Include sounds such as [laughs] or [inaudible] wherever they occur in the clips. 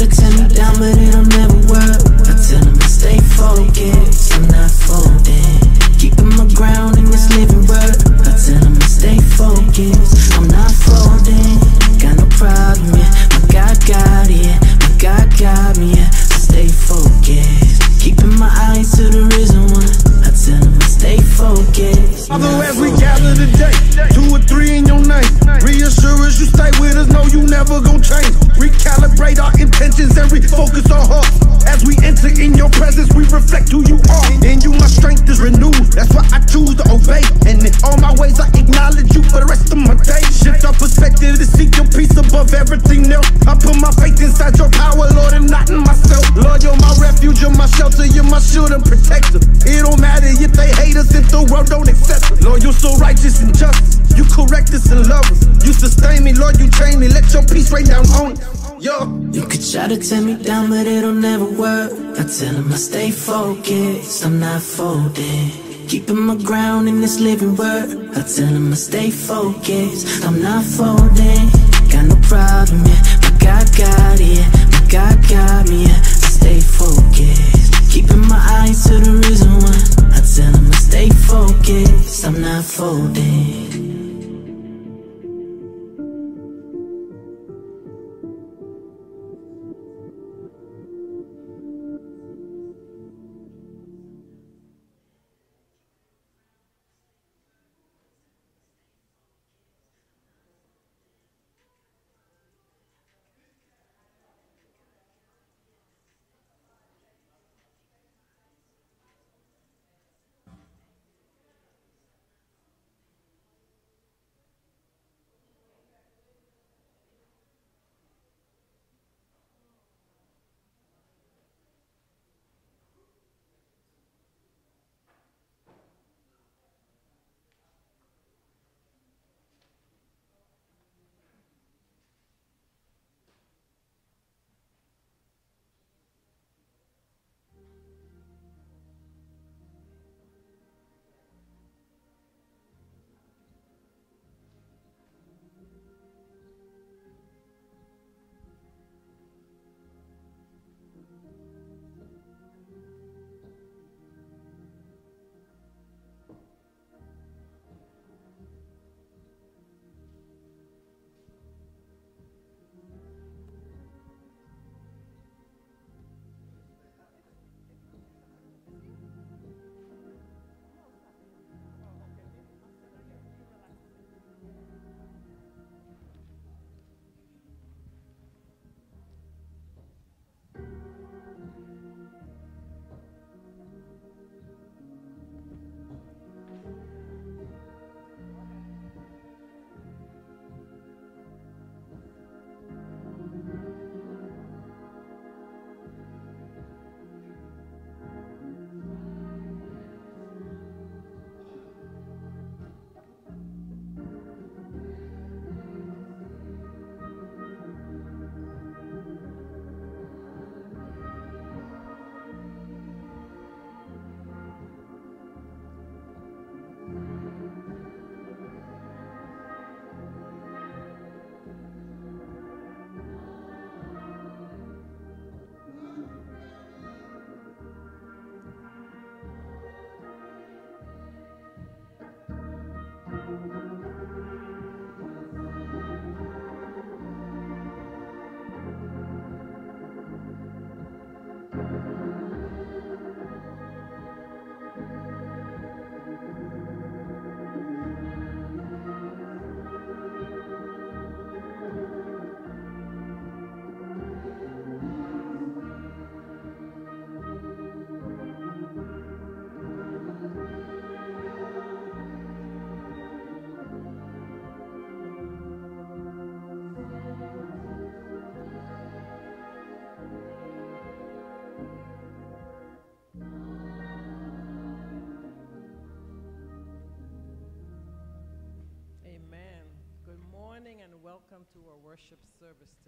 to tear me down, but it'll never work. I tell them to stay focused, I'm not folding. Keeping my ground in this living word. I tell them to stay focused, I'm not folding. Got no problem, yeah. My God got it, yeah. My God got me, yeah. So stay focused. Keeping my eyes to the risen one. I tell them to stay focused. Although as we gather today, two or three in your name, reassure us you stay with us, know you never gon' change. Recalibrate our intentions and refocus our hearts. As we enter in your presence, we reflect who you are. In you, my strength is renewed. That's why I choose to obey. And in all my ways, I acknowledge you for the rest of my day. Shift our perspective to seek your peace above everything else. I put my faith inside your power, Lord, and not in myself. Lord, you're my refuge, you're my shelter, you're my shield and protector. It don't matter if they hate us, if the world don't accept us. Lord, you're so righteous and just. You correct us and love us. You sustain me, Lord, you train me. Let your peace rain down on us. Yo. You could try to tear me down, but it'll never work. I tell them I stay focused, I'm not folding. Keeping my ground in this living world. I tell them I stay focused, I'm not folding. Got no problem, yeah. My God got it, yeah. God got me, yeah. I stay focused. Keeping my eyes to the risen one. I tell them I stay focused, I'm not folding.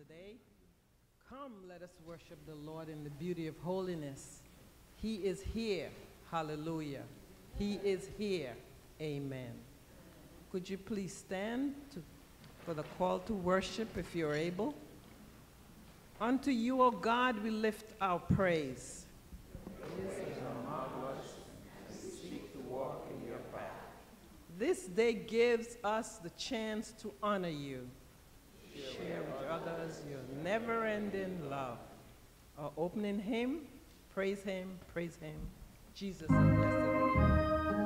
Today. Come, let us worship the Lord in the beauty of holiness. He is here. Hallelujah. He is here. Amen. Could you please stand to, for the call to worship if you're able? Unto you, O God, we lift our praise. This day gives us the chance to honor you. Your never ending love. Our opening hymn, praise him, praise him. Jesus blessed.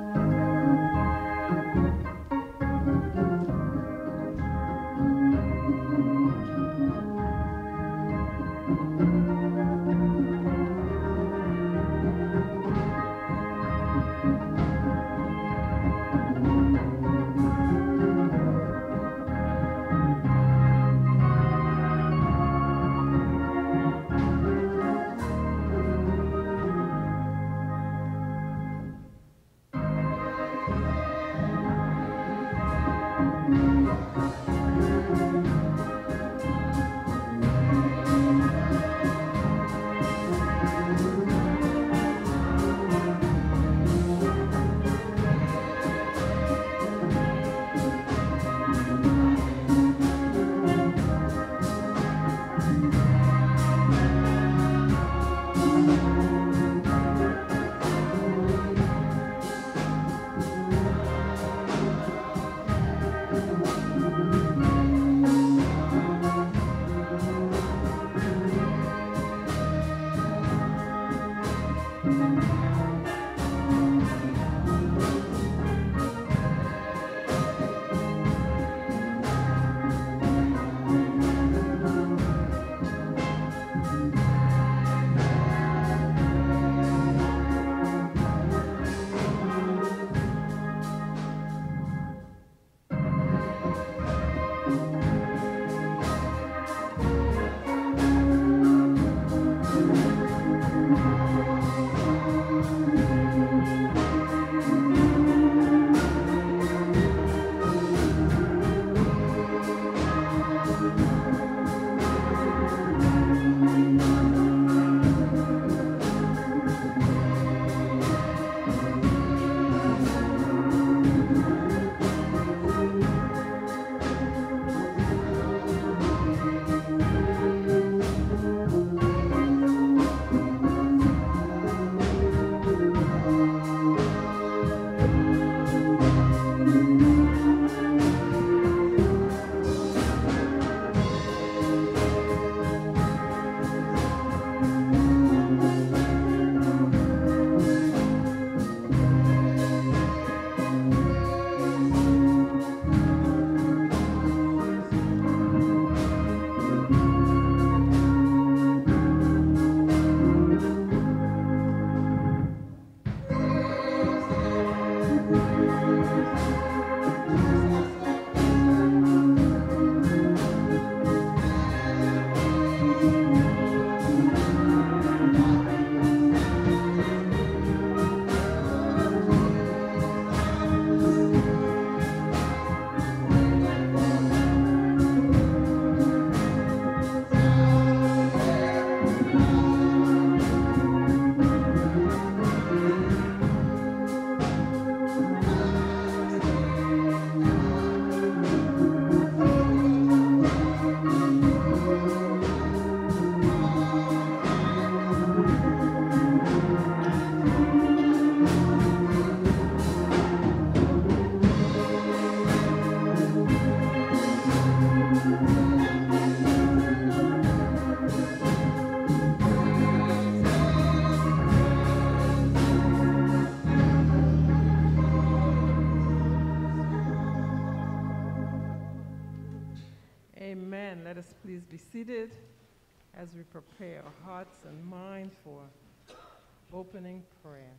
Opening prayer.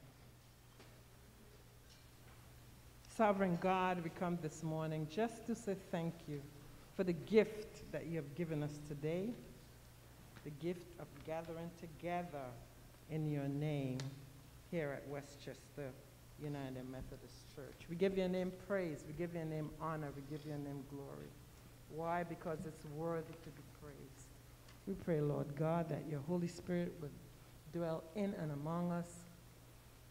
Sovereign God, we come this morning just to say thank you for the gift that you have given us today, the gift of gathering together in your name here at Westchester United Methodist Church. We give your name praise, we give your name honor, we give your name glory. Why? Because it's worthy to be praised. We pray, Lord God, that your Holy Spirit would dwell in and among us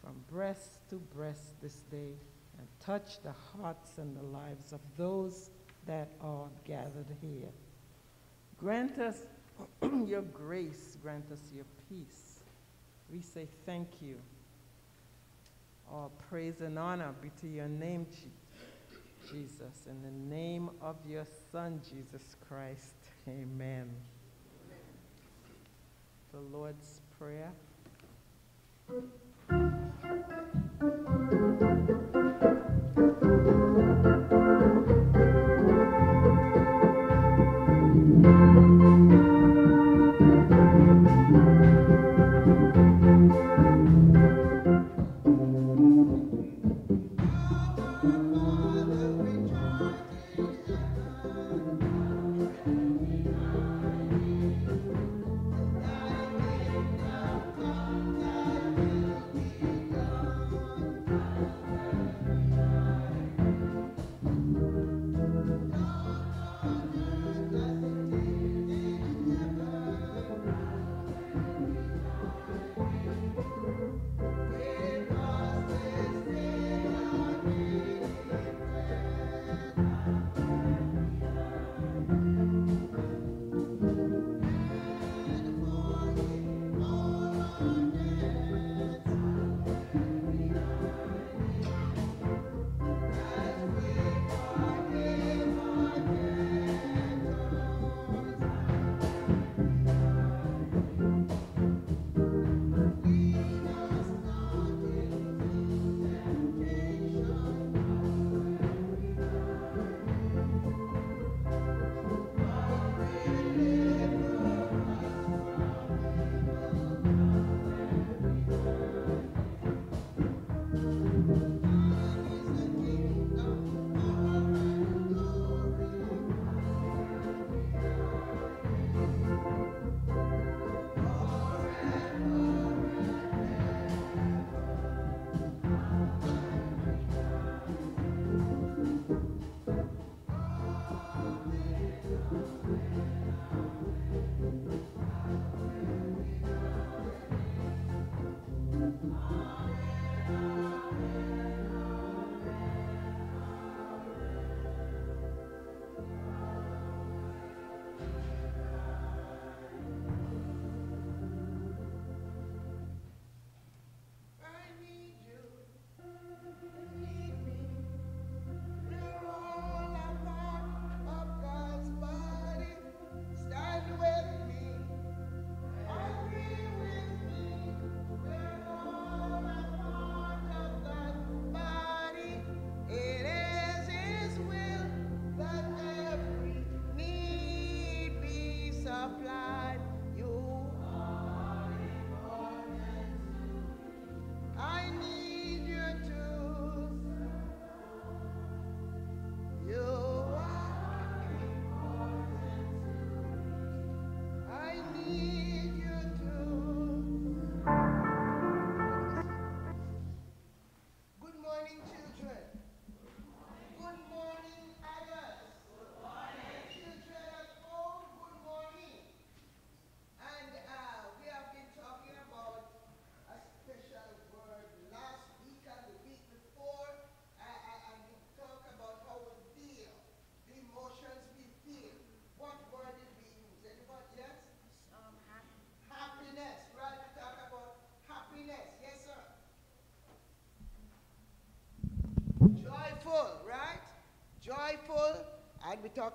from breast to breast this day and touch the hearts and the lives of those that are gathered here. Grant us [clears throat] your grace, grant us your peace. We say thank you. All praise and honor be to your name, Jesus. In the name of your Son, Jesus Christ. Amen. The Lord's Prayer.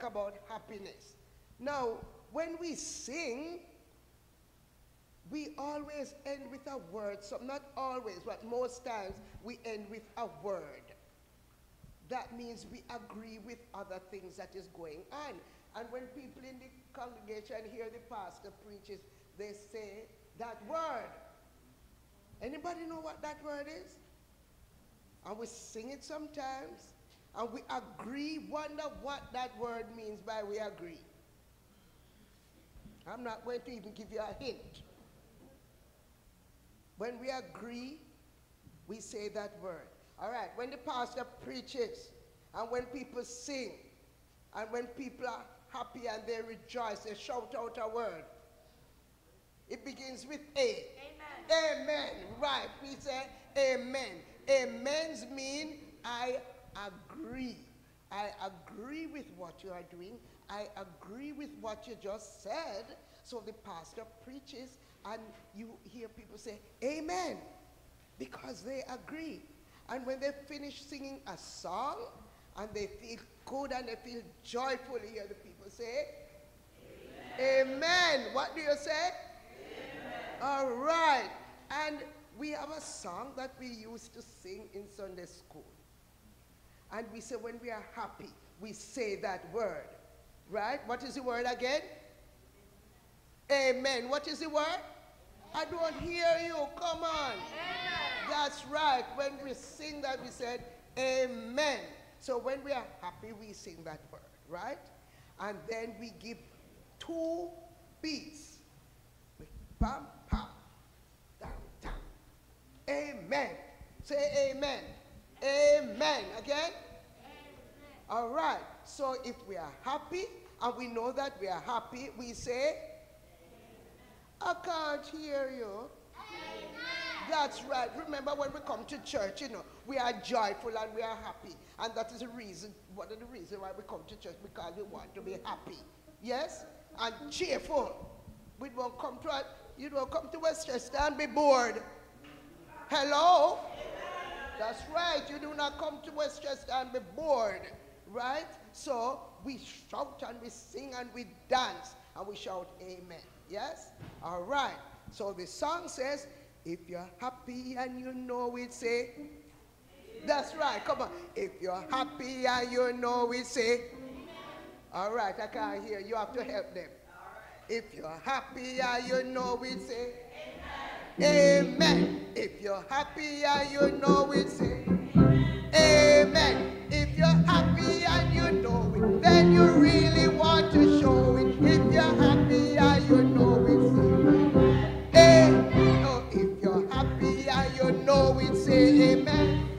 About happiness. Now, when we sing, we always end with a word. So not always, but most times we end with a word. That means we agree with other things that is going on. And when people in the congregation hear the pastor preaches, they say that word. Anybody know what that word is? And we sing it sometimes and we agree, wonder what that word means by we agree. I'm not going to even give you a hint. When we agree, we say that word. All right, when the pastor preaches, and when people sing, and when people are happy and they rejoice, they shout out a word. It begins with A. Amen. Amen. Right. We say amen. Amens mean I agree. I agree with what you are doing. I agree with what you just said. So the pastor preaches, and you hear people say, Amen, because they agree. And when they finish singing a song, and they feel good and they feel joyful, you hear the people say, Amen. Amen. What do you say? Amen. All right. And we have a song that we used to sing in Sunday school. And we say when we are happy, we say that word. Right? What is the word again? Amen. What is the word? I don't hear you. Come on. Amen. That's right. When we sing that, we said, Amen. So when we are happy, we sing that word, right? And then we give two beats. Bam, pam, down, down. Amen. Say amen. Amen. Again? Amen. All right. So if we are happy and we know that we are happy, we say, I can't hear you. Amen. That's right. Remember when we come to church, you know, we are joyful and we are happy. And that is the reason, one of the reasons why we come to church, because we want to be happy. Yes? And cheerful. We don't come to, you don't come to Westchester and be bored. Hello? That's right. You do not come to Westchester and be bored. Right? So we shout and we sing and we dance and we shout amen. Yes? All right. So the song says, if you're happy and you know it, say, that's right. Come on. If you're happy and you know it, say, all right. I can't hear. You have to help them. If you're happy and you know it, say, Amen. If you're happy and you know it, say, Amen. If you're happy and you know it, then you really want to show it. If you're happy and you know it, say, Amen. Oh, if you're happy and you know it, say, Amen.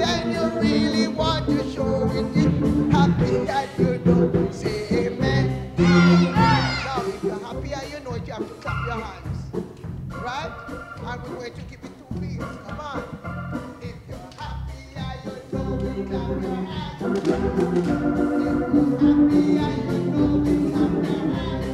Then you really want to show happy and you it, say, Amen. Now, if you're happy and you know it, you have to clap your hands. Right? We're going to give it two. Come on. If you're happy you know clap your hands. If you're happy and you know it, clap your hands.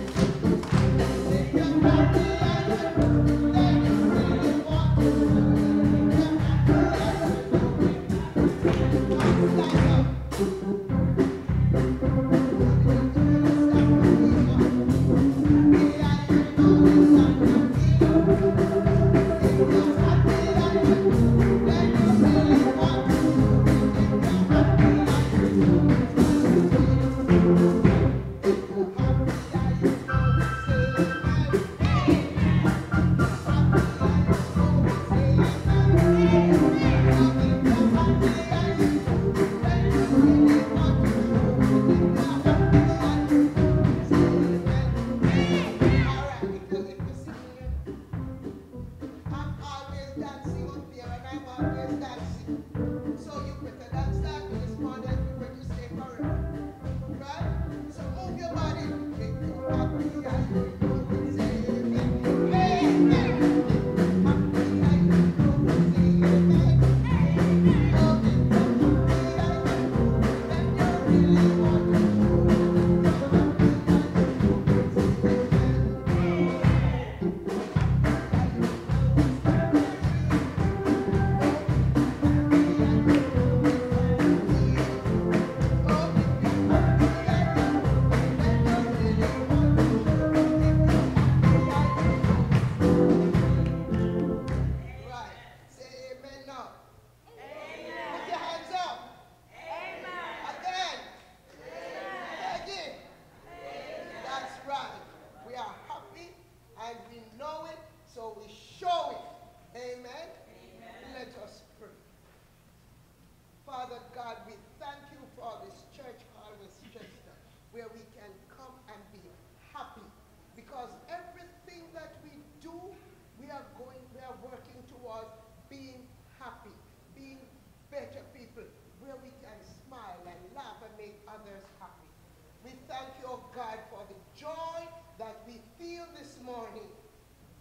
thank you, oh God, for the joy that we feel this morning.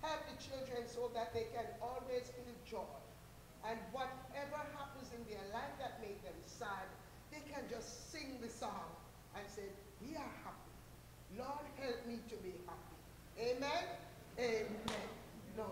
Help the children so that they can always feel joy. And whatever happens in their life that made them sad, they can just sing the song and say, we are happy. Lord, help me to be happy. Amen? Amen. No,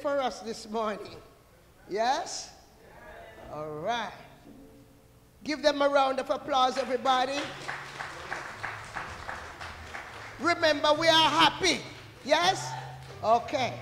for us this morning? Yes? All right. Give them a round of applause, everybody. Remember, we are happy. Yes? Okay.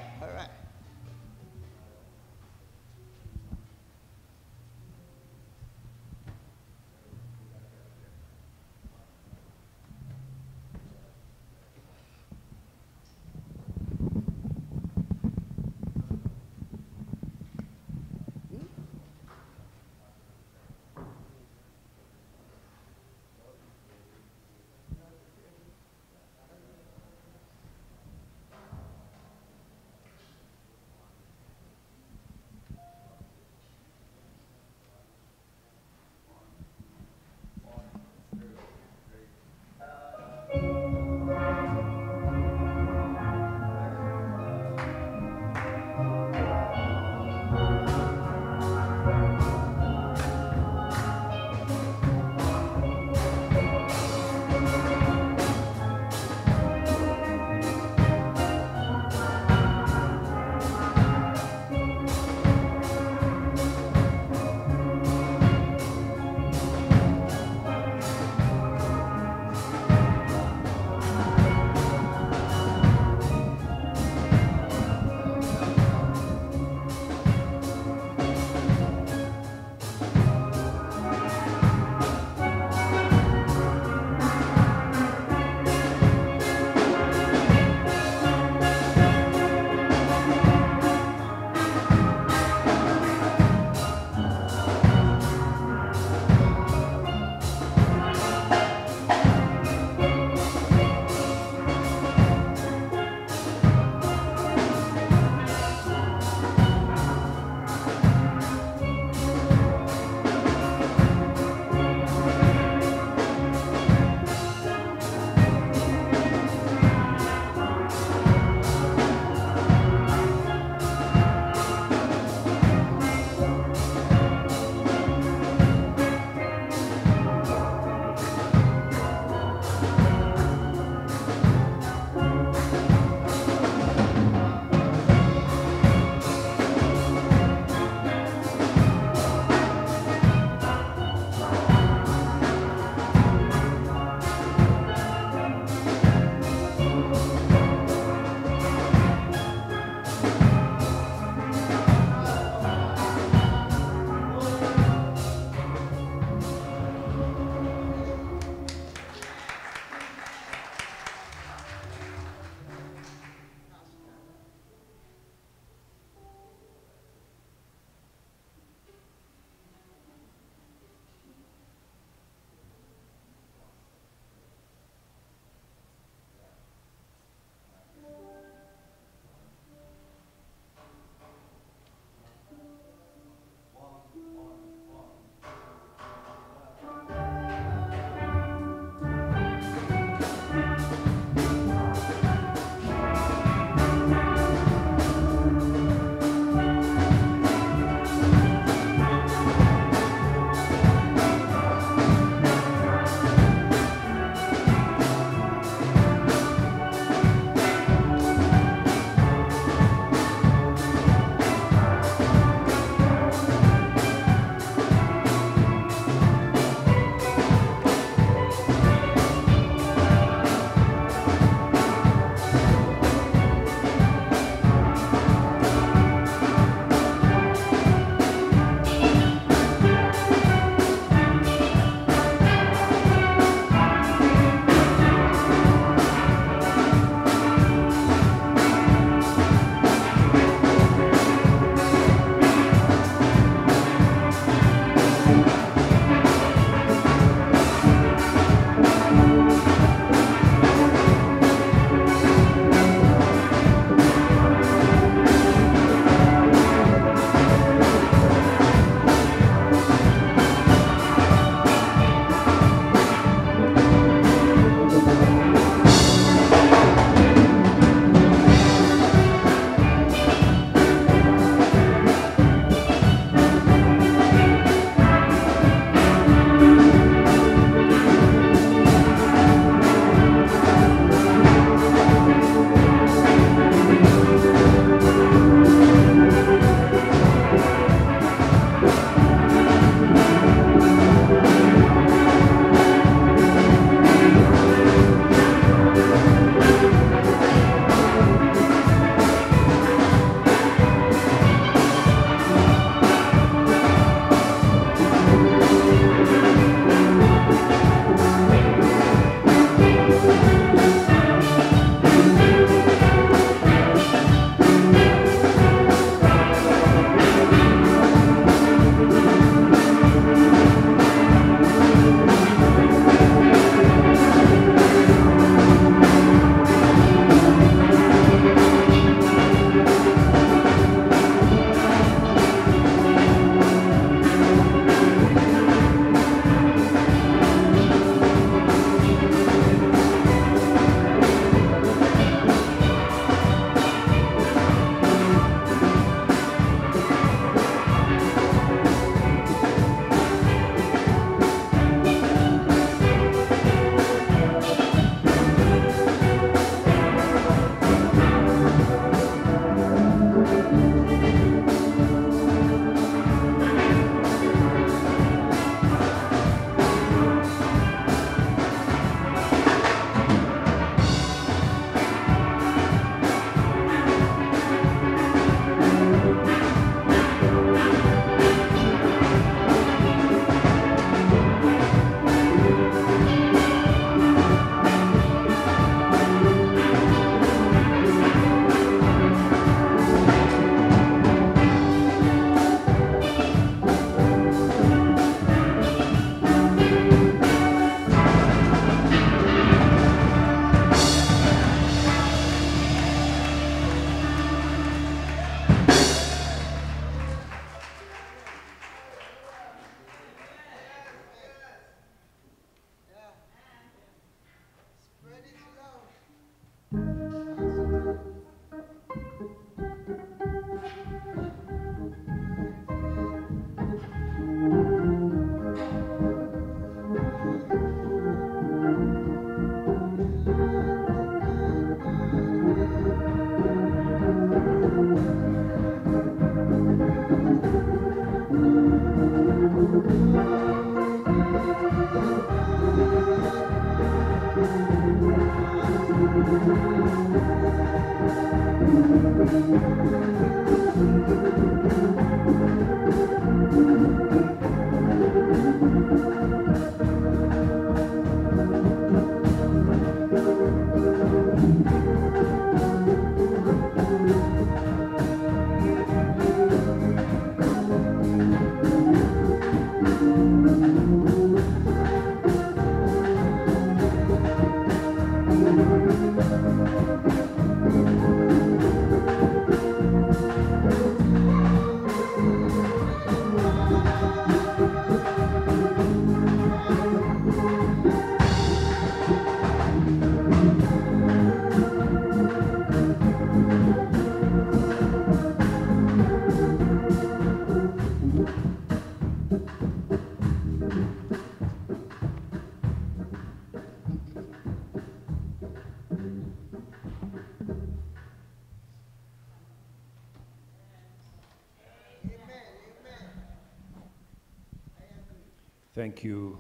Thank you,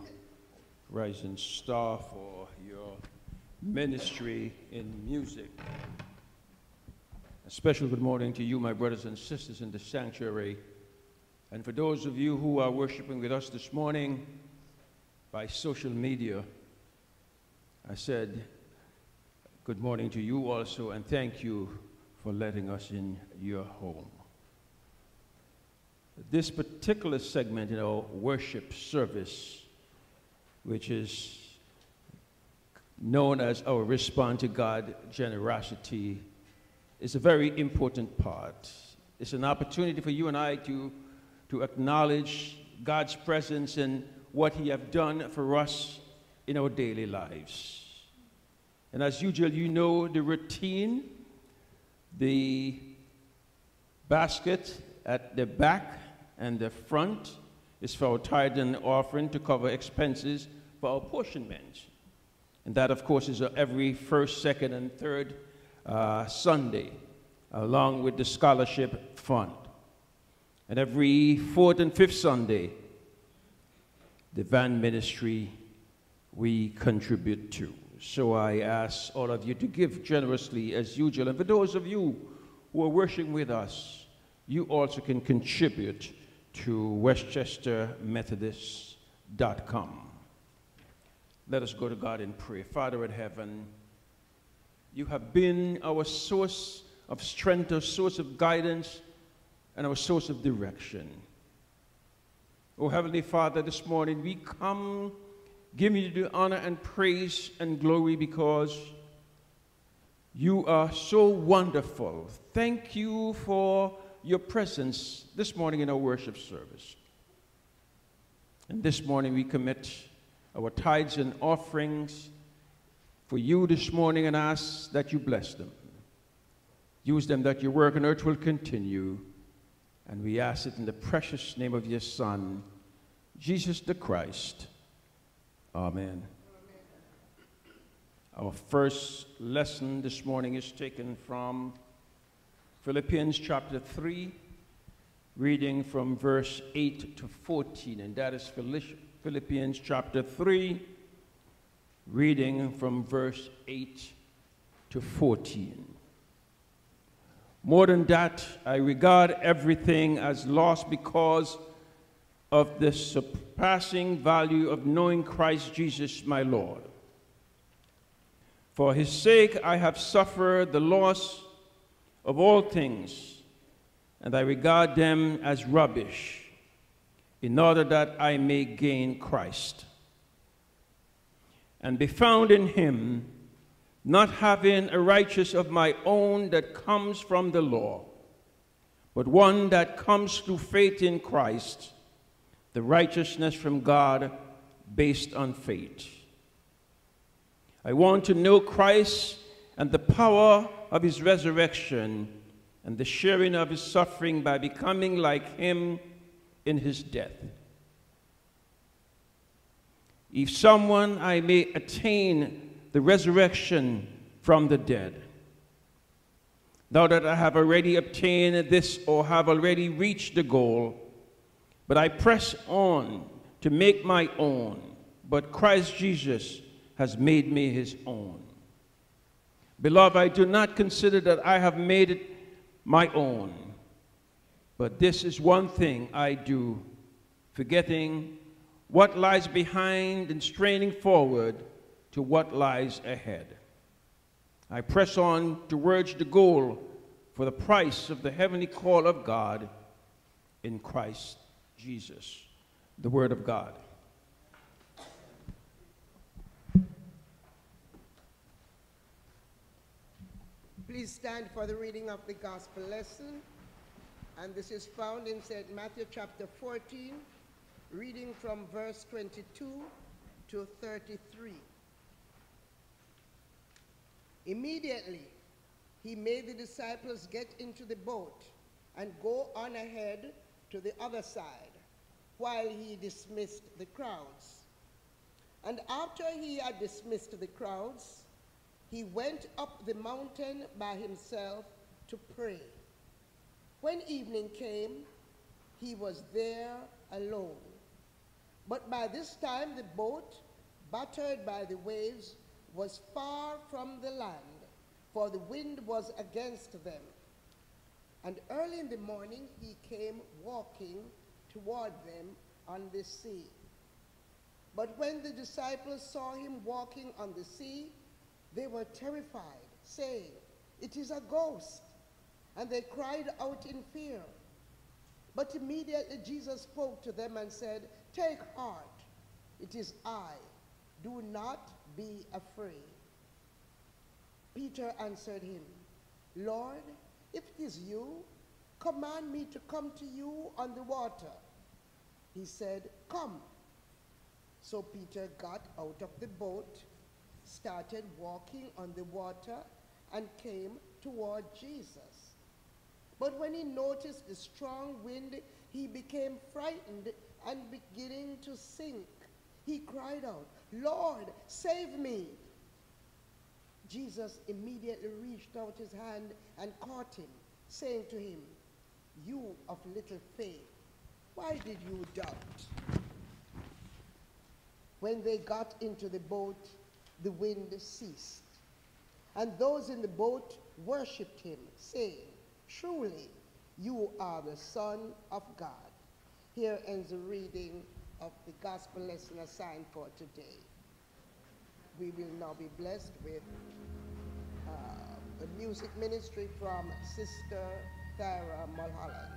Rising Star, for your ministry in music. A special good morning to you, my brothers and sisters in the sanctuary. And for those of you who are worshiping with us this morning by social media, I said good morning to you also, and thank you for letting us in your home. This particular segment in our worship service, which is known as our Respond to God Generosity, is a very important part. It's an opportunity for you and I to, to acknowledge God's presence and what He have done for us in our daily lives. And as usual, you know the routine, the basket at the back and the front is for tithe and offering to cover expenses for our apportionment. And that, of course, is every first, second, and third uh, Sunday, along with the scholarship fund. And every fourth and fifth Sunday, the van ministry we contribute to. So I ask all of you to give generously as usual. And for those of you who are worshiping with us, you also can contribute to westchestermethodist.com. Let us go to God in prayer. Father in heaven, you have been our source of strength, our source of guidance, and our source of direction. Oh, Heavenly Father, this morning we come giving you the honor and praise and glory because you are so wonderful. Thank you for your presence this morning in our worship service. And this morning we commit our tithes and offerings for you this morning and ask that you bless them. Use them that your work on earth will continue. And we ask it in the precious name of your Son, Jesus the Christ. Amen. Our first lesson this morning is taken from Philippians chapter 3, reading from verse 8 to 14, and that is Philippians chapter 3, reading from verse 8 to 14. More than that, I regard everything as lost because of the surpassing value of knowing Christ Jesus my Lord. For his sake I have suffered the loss of all things, and I regard them as rubbish, in order that I may gain Christ and be found in him, not having a righteousness of my own that comes from the law, but one that comes through faith in Christ, the righteousness from God based on faith. I want to know Christ and the power of his resurrection and the sharing of his suffering by becoming like him in his death. If someone I may attain the resurrection from the dead. Now that I have already obtained this or have already reached the goal, but I press on to make my own, but Christ Jesus has made me his own. Beloved, I do not consider that I have made it my own. But this is one thing I do, forgetting what lies behind and straining forward to what lies ahead. I press on towards the goal for the price of the heavenly call of God in Christ Jesus. The Word of God. Please stand for the reading of the gospel lesson. And this is found in St. Matthew chapter 14, reading from verse 22 to 33. Immediately, he made the disciples get into the boat and go on ahead to the other side while he dismissed the crowds. And after he had dismissed the crowds, he went up the mountain by himself to pray. When evening came, he was there alone. But by this time the boat, battered by the waves, was far from the land, for the wind was against them. And early in the morning he came walking toward them on the sea. But when the disciples saw him walking on the sea, they were terrified, saying, It is a ghost. And they cried out in fear. But immediately Jesus spoke to them and said, Take heart, it is I. Do not be afraid. Peter answered him, Lord, if it is you, command me to come to you on the water. He said, Come. So Peter got out of the boat, started walking on the water, and came toward Jesus. But when he noticed the strong wind, he became frightened and beginning to sink. He cried out, Lord, save me. Jesus immediately reached out his hand and caught him, saying to him, You of little faith, why did you doubt? When they got into the boat, the wind ceased. And those in the boat worshipped him, saying, Truly, you are the Son of God. Here ends the reading of the gospel lesson assigned for today. We will now be blessed with uh, music ministry from Sister Thyra Mulholland.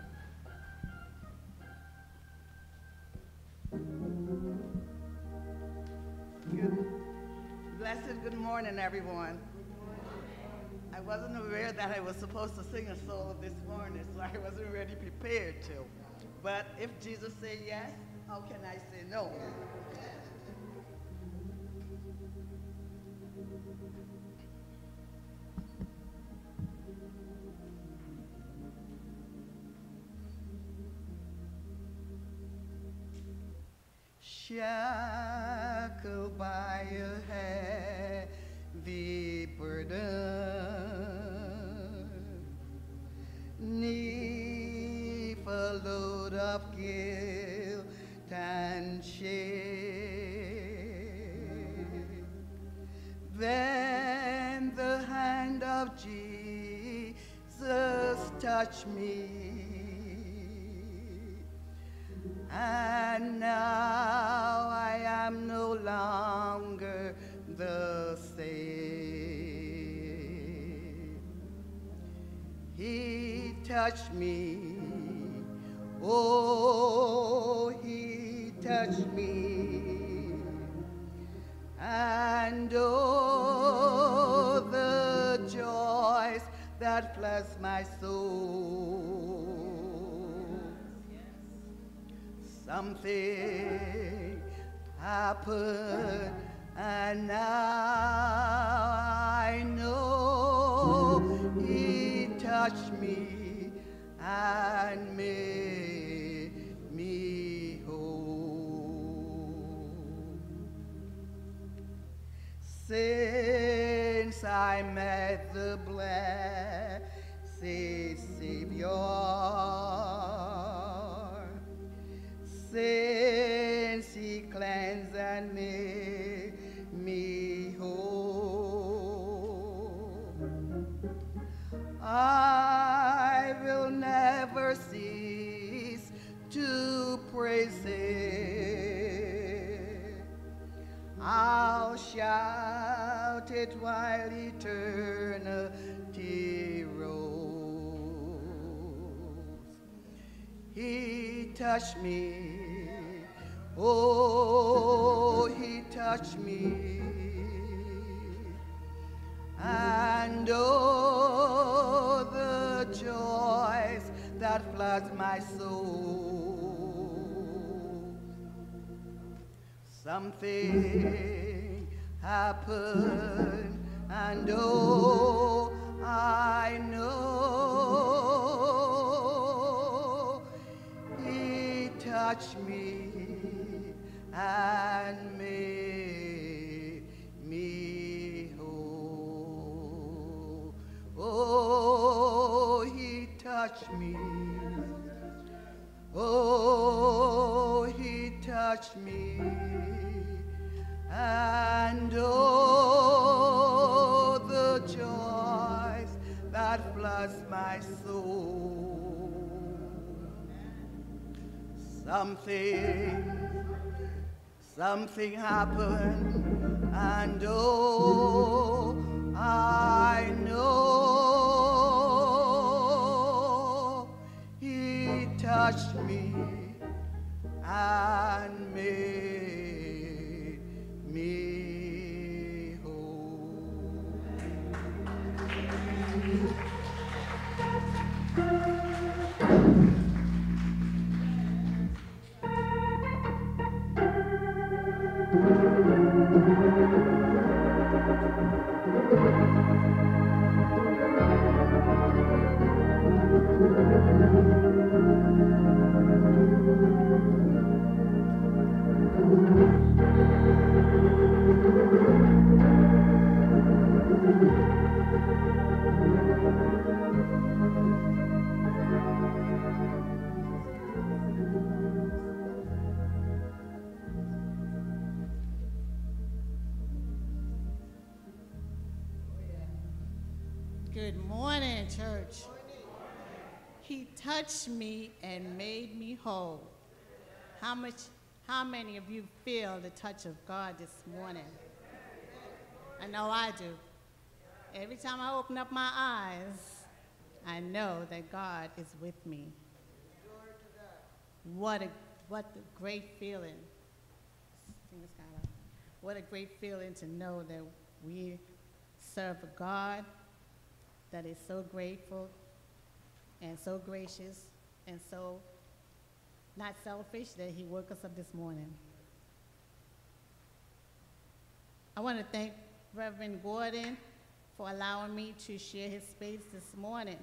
Good. Blessed good morning, everyone. I wasn't aware that I was supposed to sing a solo this morning, so I wasn't really prepared to. But if Jesus said yes, how can I say no? Shackled by a heavy burden, neath a load of guilt and shame. Then the hand of Jesus touched me. And now I am no longer the same. He touched me. Oh, he touched me. And oh, the joys that bless my soul. Something happened, and now I know He touched me and made me whole. Since I met the blessed Savior, I'll shout it while eternity rolls. He touched me. Oh, he touched me. And oh, the joys that floods my soul. Something happened, and oh, I know he touched me and made me whole. Oh, he touched me. Oh, he touched me. And oh, the joys that floods my soul. Something something happened, and oh, I know he touched me and made me whole. Touched me and made me whole. How much how many of you feel the touch of God this morning? I know I do. Every time I open up my eyes, I know that God is with me. What a what a great feeling. What a great feeling to know that we serve a God that is so grateful and so gracious and so not selfish that he woke us up this morning. I want to thank Reverend Gordon for allowing me to share his space this morning.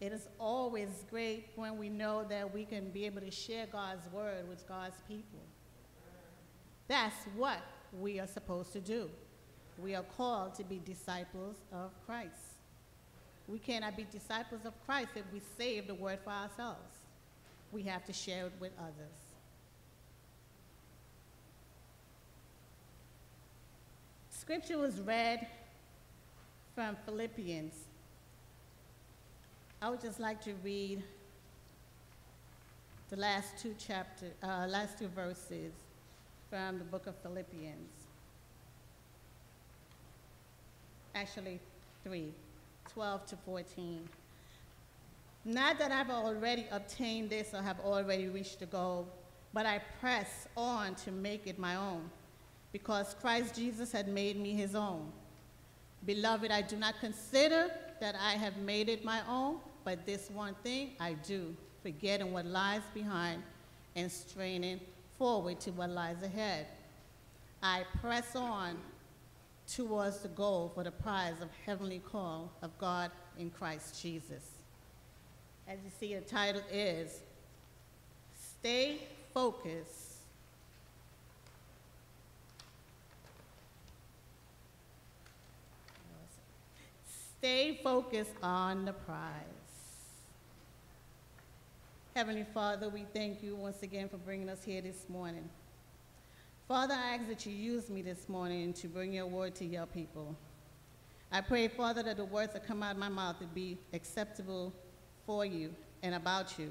It is always great when we know that we can be able to share God's word with God's people. That's what we are supposed to do. We are called to be disciples of Christ. We cannot be disciples of Christ if we save the word for ourselves. We have to share it with others. Scripture was read from Philippians. I would just like to read the last two chapter, uh, last two verses from the book of Philippians. Actually, three, 12 to 14. Not that I've already obtained this or have already reached the goal, but I press on to make it my own, because Christ Jesus had made me his own. Beloved, I do not consider that I have made it my own, but this one thing I do, forgetting what lies behind and straining forward to what lies ahead. I press on towards the goal for the prize of heavenly call of God in Christ Jesus. As you see, the title is Stay Focused. Stay focused on the prize. Heavenly Father, we thank you once again for bringing us here this morning. Father, I ask that you use me this morning to bring your word to your people. I pray, Father, that the words that come out of my mouth would be acceptable for you and about you.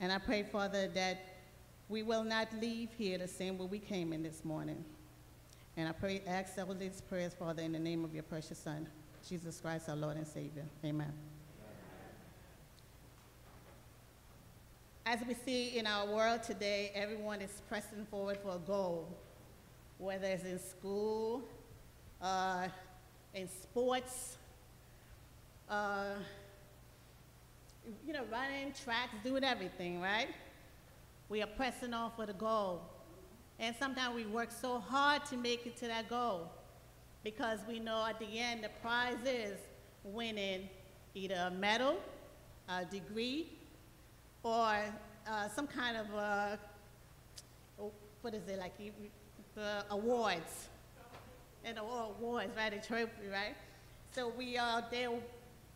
And I pray, Father, that we will not leave here the same way we came in this morning. And I pray, ask all these prayers, Father, in the name of your precious Son, Jesus Christ, our Lord and Savior. Amen. As we see in our world today, everyone is pressing forward for a goal, whether it's in school, uh, in sports, uh, you know, running, tracks, doing everything, right? We are pressing on for the goal. And sometimes we work so hard to make it to that goal because we know at the end the prize is winning either a medal, a degree, or uh, some kind of, oh, what is it, like the awards. And awards, right, a trophy, right? So we are there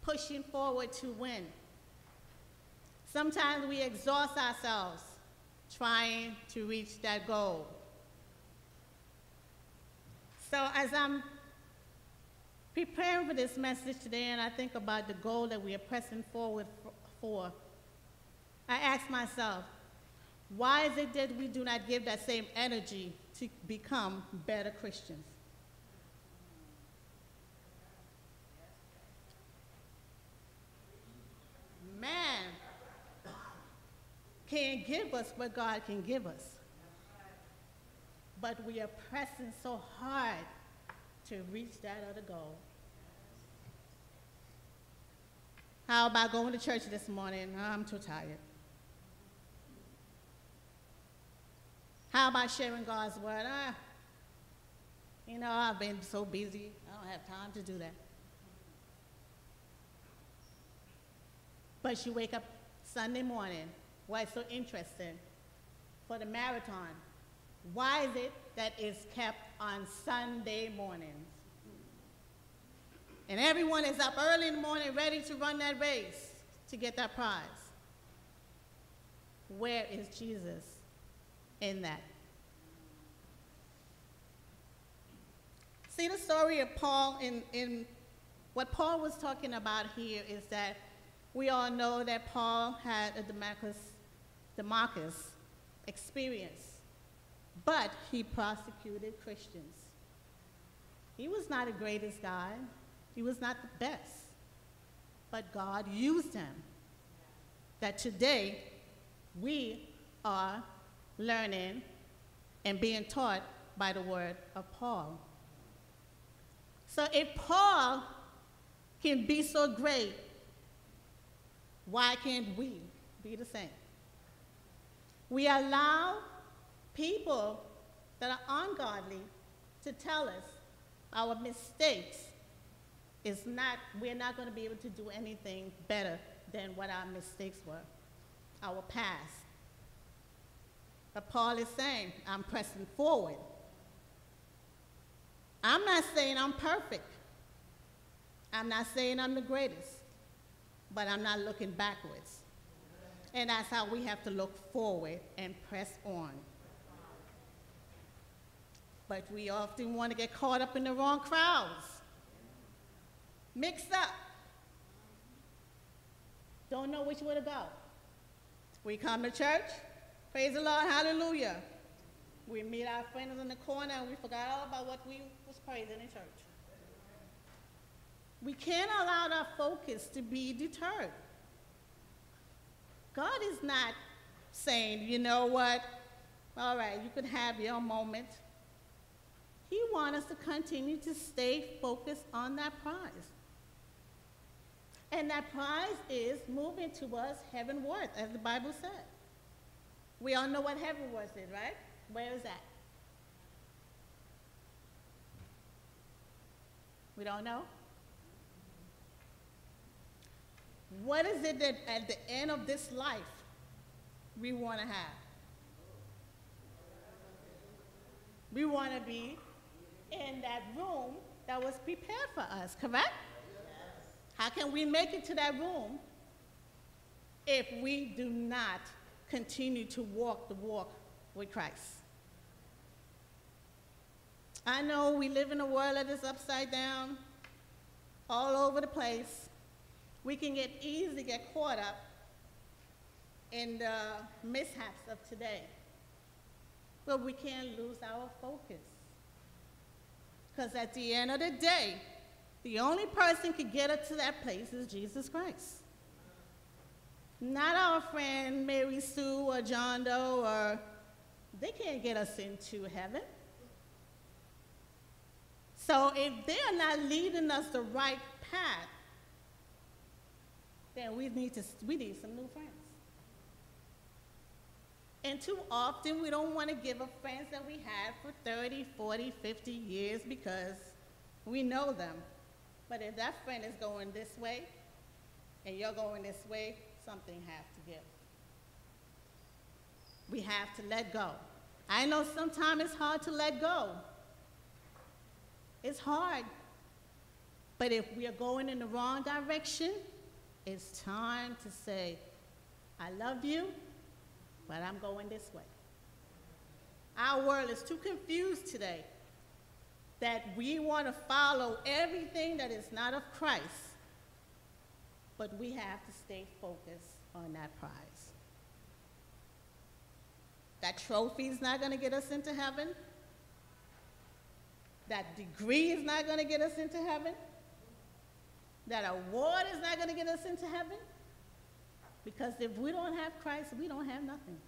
pushing forward to win. Sometimes we exhaust ourselves trying to reach that goal. So as I'm preparing for this message today and I think about the goal that we are pressing forward for, I ask myself, why is it that we do not give that same energy to become better Christians? Man can't give us what God can give us but we are pressing so hard to reach that other goal. How about going to church this morning? I'm too tired. How about sharing God's word? Ah, you know, I've been so busy, I don't have time to do that. But you wake up Sunday morning, why it's so interesting, for the marathon. Why is it that it's kept on Sunday mornings? And everyone is up early in the morning ready to run that race to get that prize. Where is Jesus in that? See the story of Paul in, in what Paul was talking about here is that we all know that Paul had a Damascus, Damascus experience but he prosecuted Christians. He was not the greatest guy, he was not the best, but God used him. That today we are learning and being taught by the word of Paul. So if Paul can be so great, why can't we be the same? We allow people that are ungodly to tell us our mistakes is not, we're not going to be able to do anything better than what our mistakes were, our past. But Paul is saying, I'm pressing forward. I'm not saying I'm perfect. I'm not saying I'm the greatest, but I'm not looking backwards. And that's how we have to look forward and press on. But we often want to get caught up in the wrong crowds, mixed up, don't know which way to go. We come to church, praise the Lord, hallelujah. We meet our friends in the corner and we forgot all about what we was praising in church. We can't allow our focus to be deterred. God is not saying, you know what, all right, you can have your moment. He wants us to continue to stay focused on that prize. And that prize is moving towards heavenward, as the Bible said. We all know what heaven was is, right? Where is that? We don't know? What is it that at the end of this life we want to have? We want to be in that room that was prepared for us, correct? Yes. How can we make it to that room if we do not continue to walk the walk with Christ? I know we live in a world that is upside down. all over the place. We can get easily get caught up in the mishaps of today. But we can't lose our focus. Because at the end of the day, the only person can get us to that place is Jesus Christ. Not our friend Mary Sue or John Doe or they can't get us into heaven. So if they're not leading us the right path, then we need to we need some new friends. And too often we don't want to give up friends that we had for 30, 40, 50 years because we know them. But if that friend is going this way and you're going this way, something has to give. We have to let go. I know sometimes it's hard to let go. It's hard. But if we are going in the wrong direction, it's time to say, I love you, but I'm going this way. Our world is too confused today that we want to follow everything that is not of Christ, but we have to stay focused on that prize. That trophy is not going to get us into heaven. That degree is not going to get us into heaven. That award is not going to get us into heaven. Because if we don't have Christ, we don't have nothing.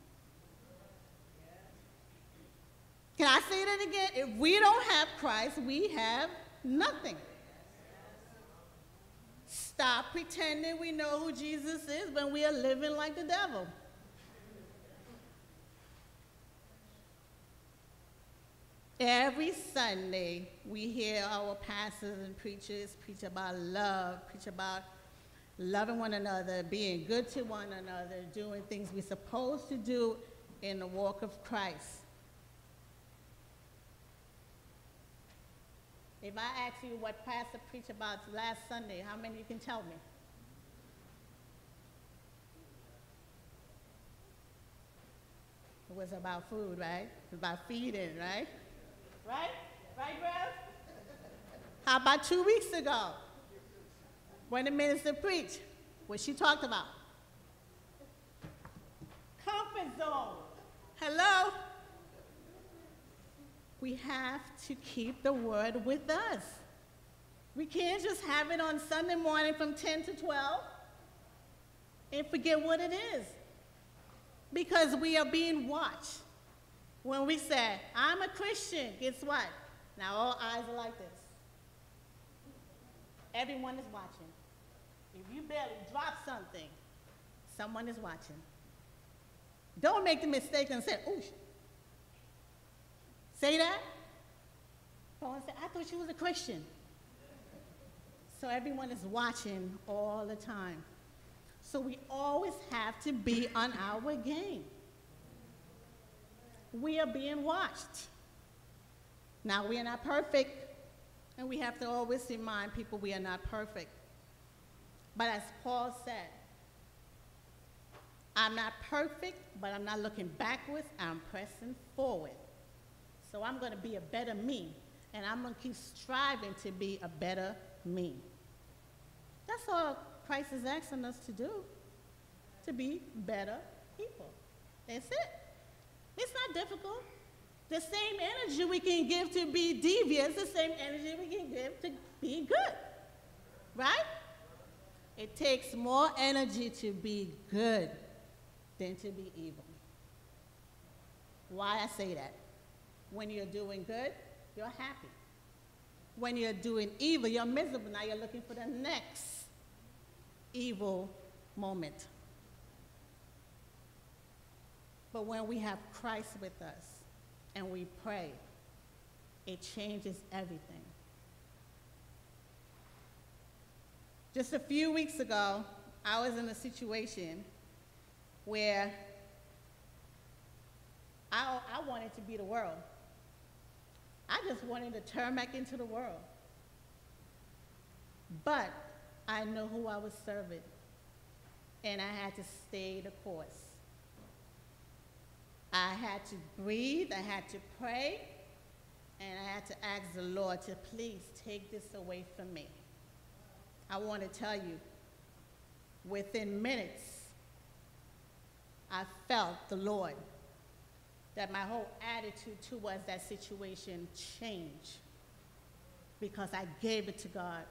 Can I say that again? If we don't have Christ, we have nothing. Stop pretending we know who Jesus is when we are living like the devil. Every Sunday, we hear our pastors and preachers preach about love, preach about loving one another, being good to one another, doing things we're supposed to do in the walk of Christ. If I ask you what Pastor preached about last Sunday, how many you can tell me? It was about food, right? It was about feeding, right? Right? Right, Rev? How about two weeks ago? When the minister preached, what she talked about? Comfort zone. Hello? We have to keep the word with us. We can't just have it on Sunday morning from 10 to 12 and forget what it is. Because we are being watched. When we say, I'm a Christian, guess what? Now all eyes are like this. Everyone is watching. If you barely drop something, someone is watching. Don't make the mistake and say, ooh. Say that. Paul said, I thought you was a Christian. So everyone is watching all the time. So we always have to be on our game we are being watched. Now, we are not perfect, and we have to always remind people we are not perfect. But as Paul said, I'm not perfect, but I'm not looking backwards, I'm pressing forward. So I'm going to be a better me, and I'm going to keep striving to be a better me. That's all Christ is asking us to do, to be better people. That's it. It's not difficult. The same energy we can give to be devious, the same energy we can give to be good. Right? It takes more energy to be good than to be evil. Why I say that? When you're doing good, you're happy. When you're doing evil, you're miserable. Now you're looking for the next evil moment. But when we have Christ with us and we pray, it changes everything. Just a few weeks ago, I was in a situation where I, I wanted to be the world. I just wanted to turn back into the world. But I know who I was serving, and I had to stay the course. I had to breathe, I had to pray, and I had to ask the Lord to please take this away from me. I want to tell you, within minutes, I felt the Lord, that my whole attitude towards that situation changed because I gave it to God.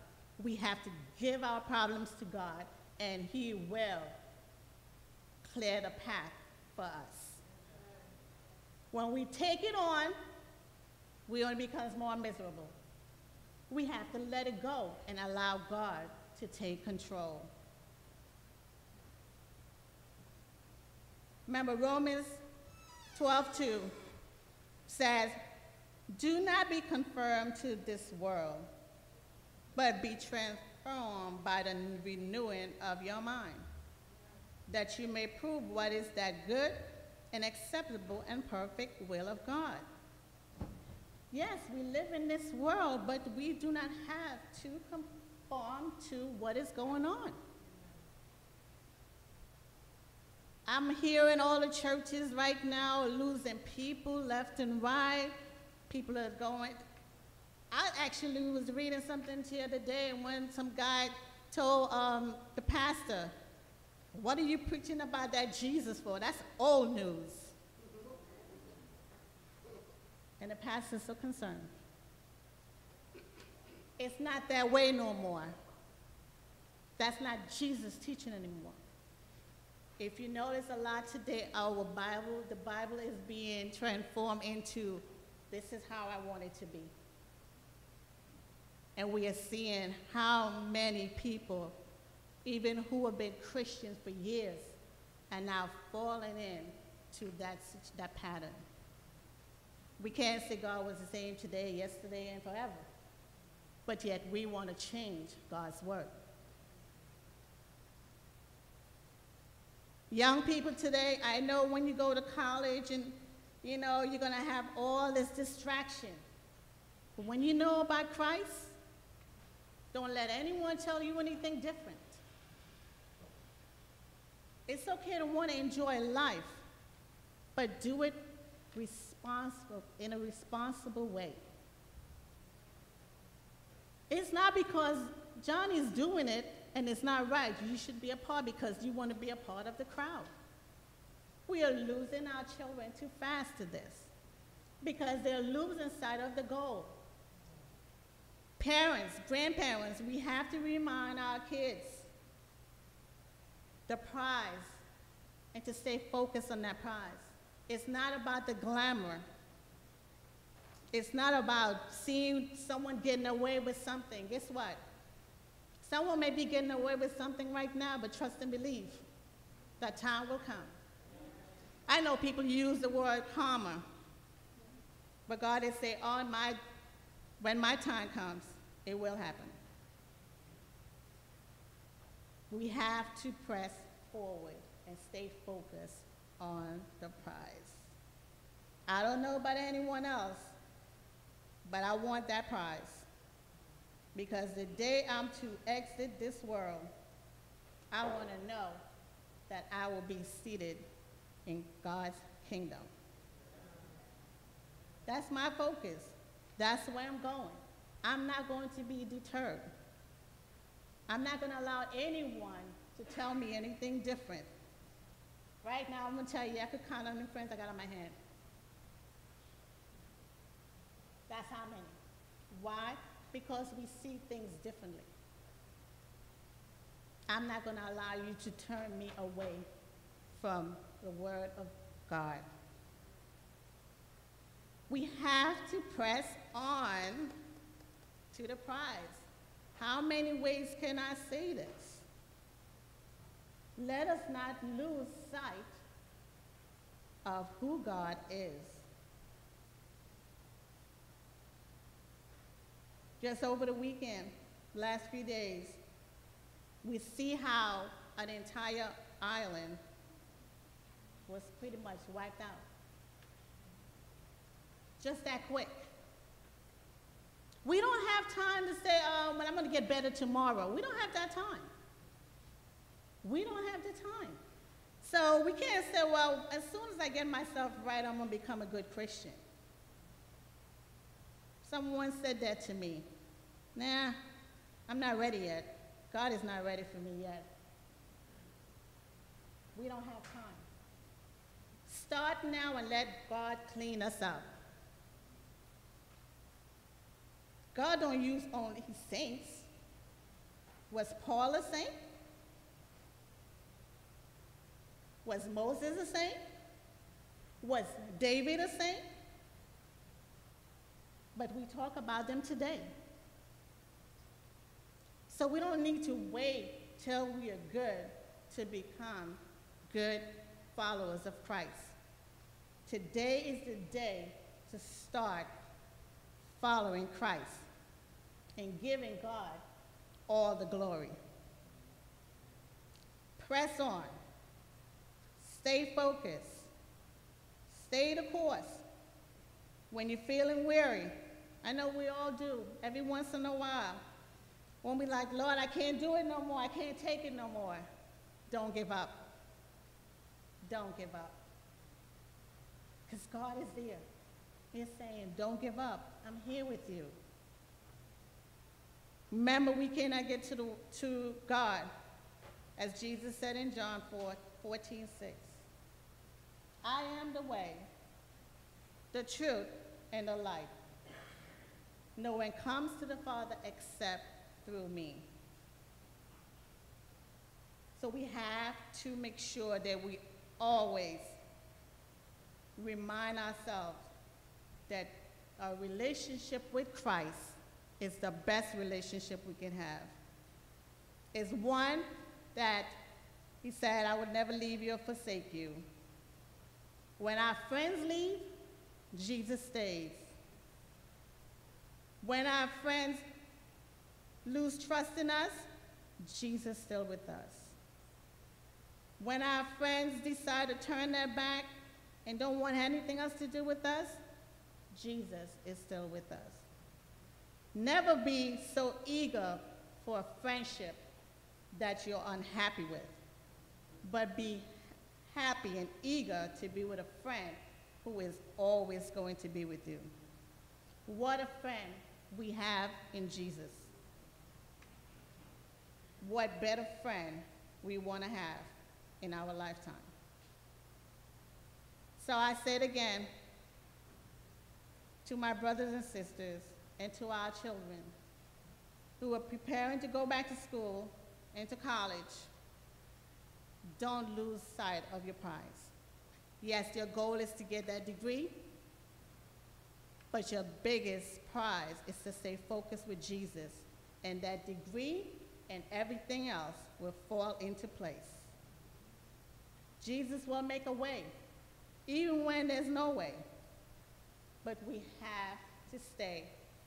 We have to give our problems to God, and He will clear the path for us. When we take it on, we only becomes more miserable. We have to let it go and allow God to take control. Remember, Romans 12 2 says, Do not be conformed to this world, but be transformed by the renewing of your mind, that you may prove what is that good and acceptable and perfect will of God. Yes, we live in this world, but we do not have to conform to what is going on. I'm hearing all the churches right now losing people left and right. People are going. I actually was reading something the other day, and when some guy told um, the pastor, What are you preaching about that Jesus for? That's old news. And the pastor's so concerned. It's not that way no more. That's not Jesus' teaching anymore. If you notice a lot today, our Bible, the Bible is being transformed into this is how I want it to be. And we are seeing how many people, even who have been Christians for years, are now falling into that, that pattern. We can't say God was the same today, yesterday, and forever. But yet we want to change God's word. Young people today, I know when you go to college and you know you're going to have all this distraction. But when you know about Christ, don't let anyone tell you anything different. It's okay to want to enjoy life, but do it responsible in a responsible way. It's not because Johnny's doing it and it's not right. You should be a part because you want to be a part of the crowd. We are losing our children too fast to this because they're losing sight of the goal. Parents, grandparents, we have to remind our kids the prize and to stay focused on that prize. It's not about the glamour. It's not about seeing someone getting away with something. Guess what? Someone may be getting away with something right now, but trust and believe that time will come. I know people use the word karma, but God is saying, on my, when my time comes, it will happen. We have to press forward and stay focused on the prize. I don't know about anyone else, but I want that prize because the day I'm to exit this world, I want to know that I will be seated in God's kingdom. That's my focus. That's where I'm going. I'm not going to be deterred. I'm not going to allow anyone to tell me anything different. Right now, I'm going to tell you, I could count how many friends I got on my hand. That's how many. Why? Because we see things differently. I'm not going to allow you to turn me away from the Word of God. We have to press on to the prize. How many ways can I say this? Let us not lose sight of who God is. Just over the weekend, last few days, we see how an entire island was pretty much wiped out. Just that quick. We don't have time to say, oh, but I'm going to get better tomorrow. We don't have that time. We don't have the time. So we can't say, well, as soon as I get myself right, I'm going to become a good Christian. Someone said that to me. Nah, I'm not ready yet. God is not ready for me yet. We don't have time. Start now and let God clean us up. God don't use only saints. Was Paul a saint? Was Moses a saint? Was David a saint? But we talk about them today. So we don't need to wait till we are good to become good followers of Christ. Today is the day to start following Christ and giving God all the glory. Press on. Stay focused. Stay the course. When you're feeling weary, I know we all do, every once in a while. When we like, Lord, I can't do it no more, I can't take it no more. Don't give up. Don't give up. Because God is there. He's saying, Don't give up. I'm here with you. Remember, we cannot get to, the, to God, as Jesus said in John 4 14 6. I am the way, the truth, and the life. No one comes to the Father except through me. So we have to make sure that we always remind ourselves that our relationship with Christ is the best relationship we can have. It's one that he said, I would never leave you or forsake you. When our friends leave, Jesus stays. When our friends lose trust in us, Jesus is still with us. When our friends decide to turn their back and don't want anything else to do with us, Jesus is still with us. Never be so eager for a friendship that you're unhappy with, but be happy and eager to be with a friend who is always going to be with you. What a friend we have in Jesus. What better friend we want to have in our lifetime. So I say it again to my brothers and sisters and to our children who are preparing to go back to school and to college, don't lose sight of your prize. Yes, your goal is to get that degree, but your biggest prize is to stay focused with Jesus, and that degree and everything else will fall into place. Jesus will make a way, even when there's no way. But we have to stay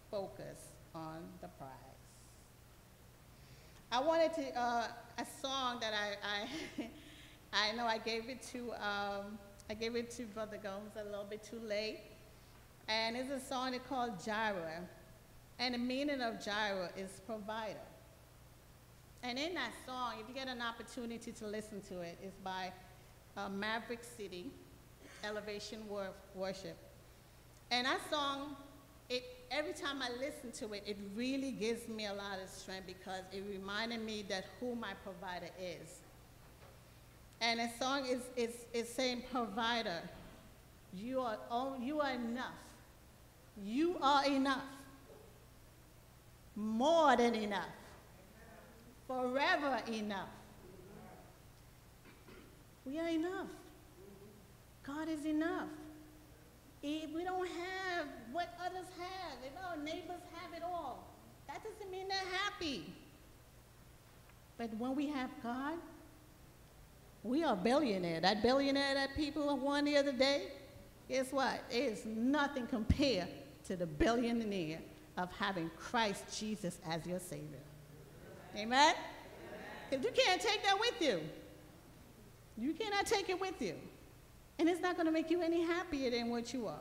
focused on the prize. I wanted to, uh, a song that I, I, [laughs] I know I gave it to, um, I gave it to Brother Gomes a little bit too late. And it's a song called Jireh. And the meaning of Jireh is provider. And in that song, if you get an opportunity to listen to it, it's by uh, Maverick City, Elevation Wor Worship. And that song, it, every time I listen to it, it really gives me a lot of strength because it reminded me that who my provider is. And the song is, is, is saying, provider, you are, oh, you are enough. You are enough. More than enough. Forever enough. We are enough. God is enough. If we don't have what others have, if our neighbors have it all, that doesn't mean they're happy. But when we have God, we are billionaire. That billionaire that people won the other day, guess what? It is nothing compared to the billionaire of having Christ Jesus as your Savior. Amen? Because you can't take that with you. You cannot take it with you. And it's not going to make you any happier than what you are.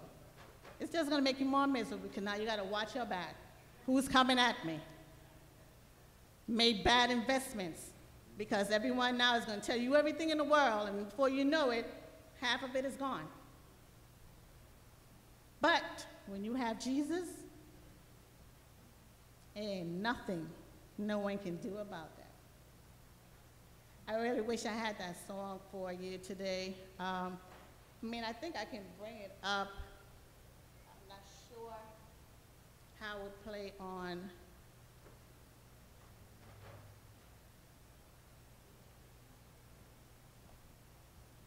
It's just going to make you more miserable because now you got to watch your back. Who's coming at me? Made bad investments because everyone now is going to tell you everything in the world, and before you know it, half of it is gone. But when you have Jesus, ain't nothing no one can do about that. I really wish I had that song for you today. Um, I mean, I think I can bring it up. I'm not sure how it would play on.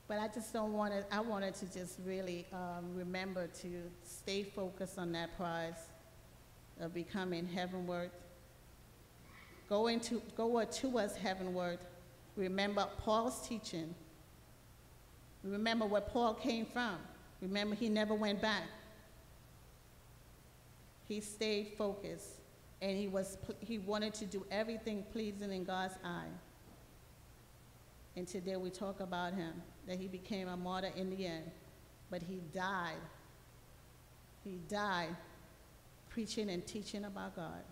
But I just don't want to, I wanted to just really um, remember to stay focused on that prize of becoming heavenward. Going to, go to us heavenward. Remember Paul's teaching. Remember where Paul came from. Remember he never went back. He stayed focused and he, was, he wanted to do everything pleasing in God's eye. And today we talk about him, that he became a martyr in the end, but he died. He died preaching and teaching about God.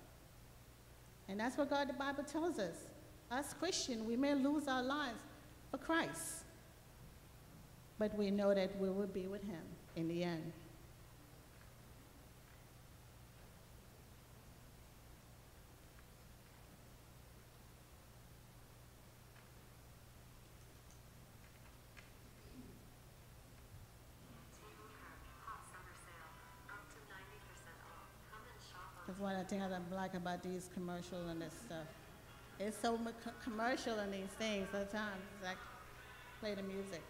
And that's what God, the Bible tells us. Us Christians, we may lose our lives for Christ, but we know that we will be with him in the end. One of the things I like about these commercials and this stuff. It's so commercial in these things sometimes. Like, play the music.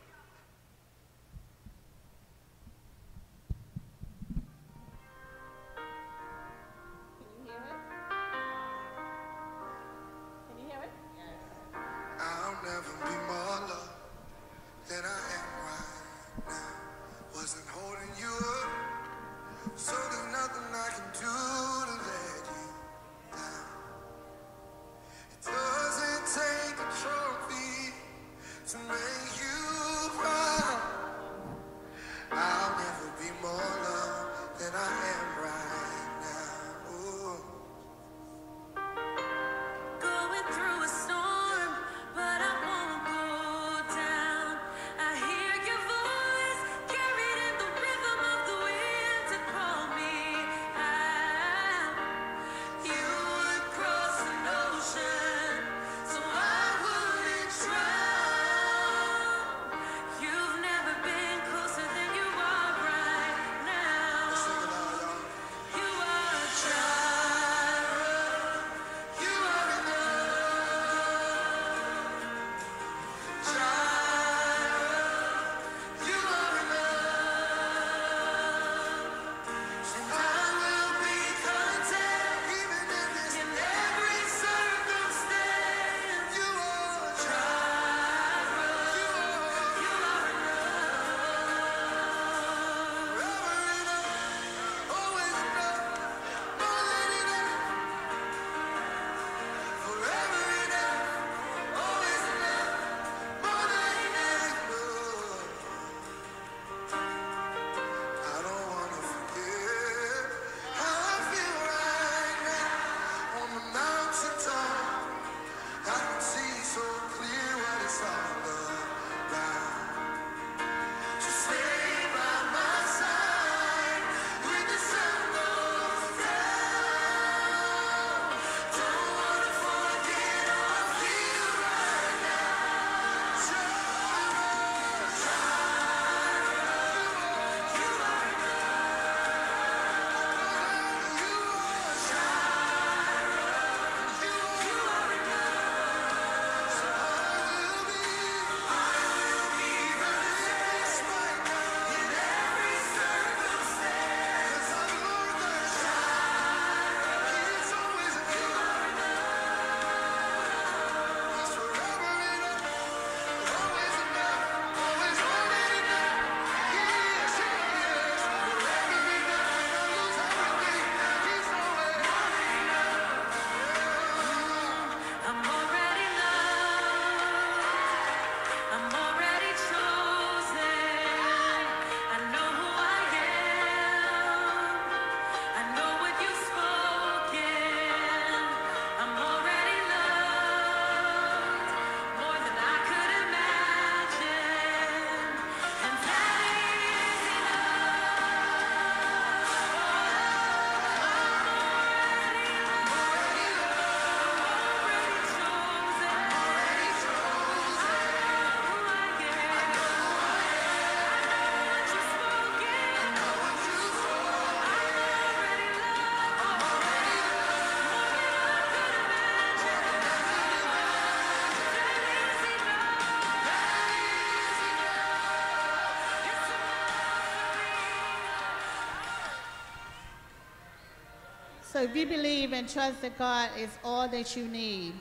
So if you believe and trust that God is all that you need,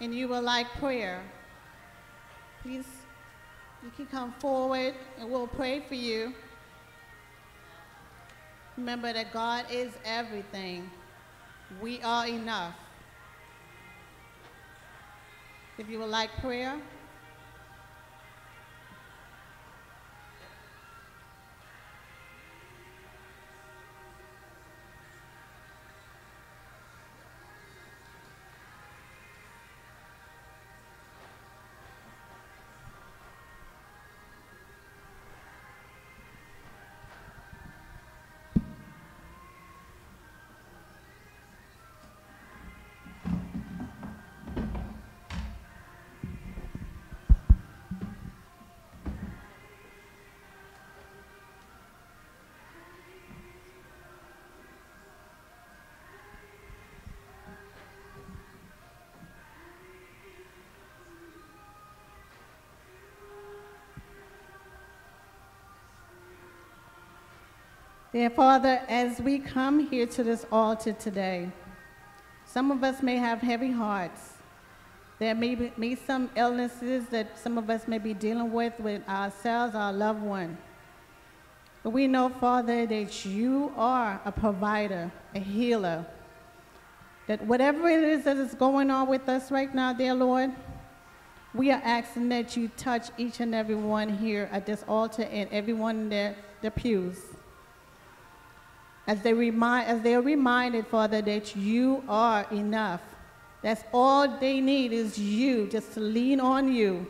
and you would like prayer, please, you can come forward and we'll pray for you. Remember that God is everything. We are enough. If you would like prayer, Dear Father, as we come here to this altar today, some of us may have heavy hearts. There may be may some illnesses that some of us may be dealing with with ourselves, our loved one. But we know, Father, that you are a provider, a healer. That whatever it is that is going on with us right now, dear Lord, we are asking that you touch each and every one here at this altar and everyone in their, their pews as they, remind, as they are reminded, Father, that you are enough. That's all they need is you, just to lean on you.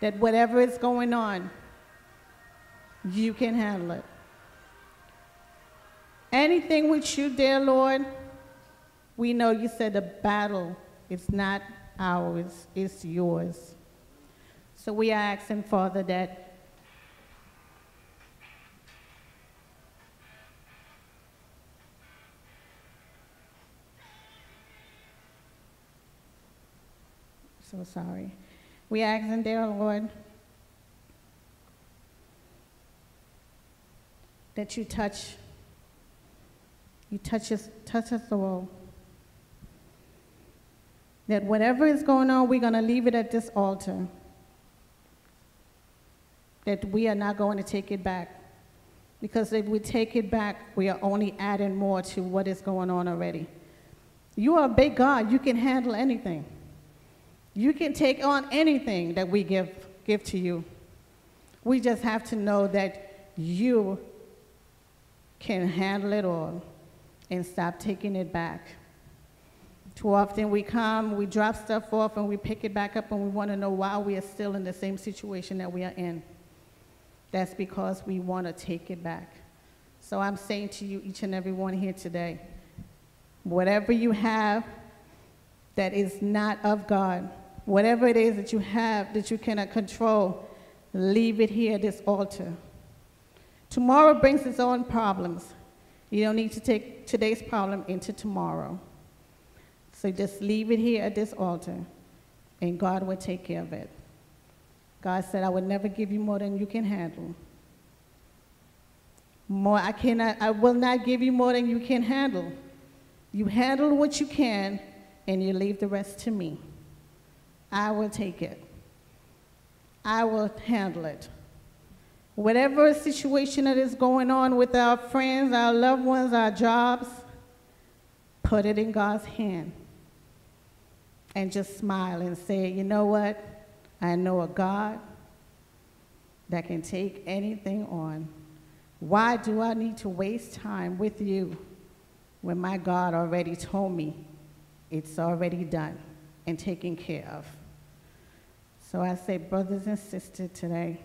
That whatever is going on, you can handle it. Anything with you, dear Lord, we know you said the battle is not ours, it's yours. So we are asking, Father, that So sorry. We ask in dear Lord, that you touch, you touch us, touch us all. That whatever is going on, we're going to leave it at this altar. That we are not going to take it back. Because if we take it back, we are only adding more to what is going on already. You are a big God. You can handle anything. You can take on anything that we give, give to you. We just have to know that you can handle it all and stop taking it back. Too often we come, we drop stuff off, and we pick it back up, and we want to know why we are still in the same situation that we are in. That's because we want to take it back. So I'm saying to you, each and every one here today, whatever you have that is not of God, Whatever it is that you have that you cannot control, leave it here at this altar. Tomorrow brings its own problems. You don't need to take today's problem into tomorrow. So just leave it here at this altar, and God will take care of it. God said, I would never give you more than you can handle. More, I cannot, I will not give you more than you can handle. You handle what you can, and you leave the rest to me. I will take it. I will handle it. Whatever situation that is going on with our friends, our loved ones, our jobs, put it in God's hand. And just smile and say, you know what? I know a God that can take anything on. Why do I need to waste time with you when my God already told me it's already done and taken care of? So I say, brothers and sisters, today,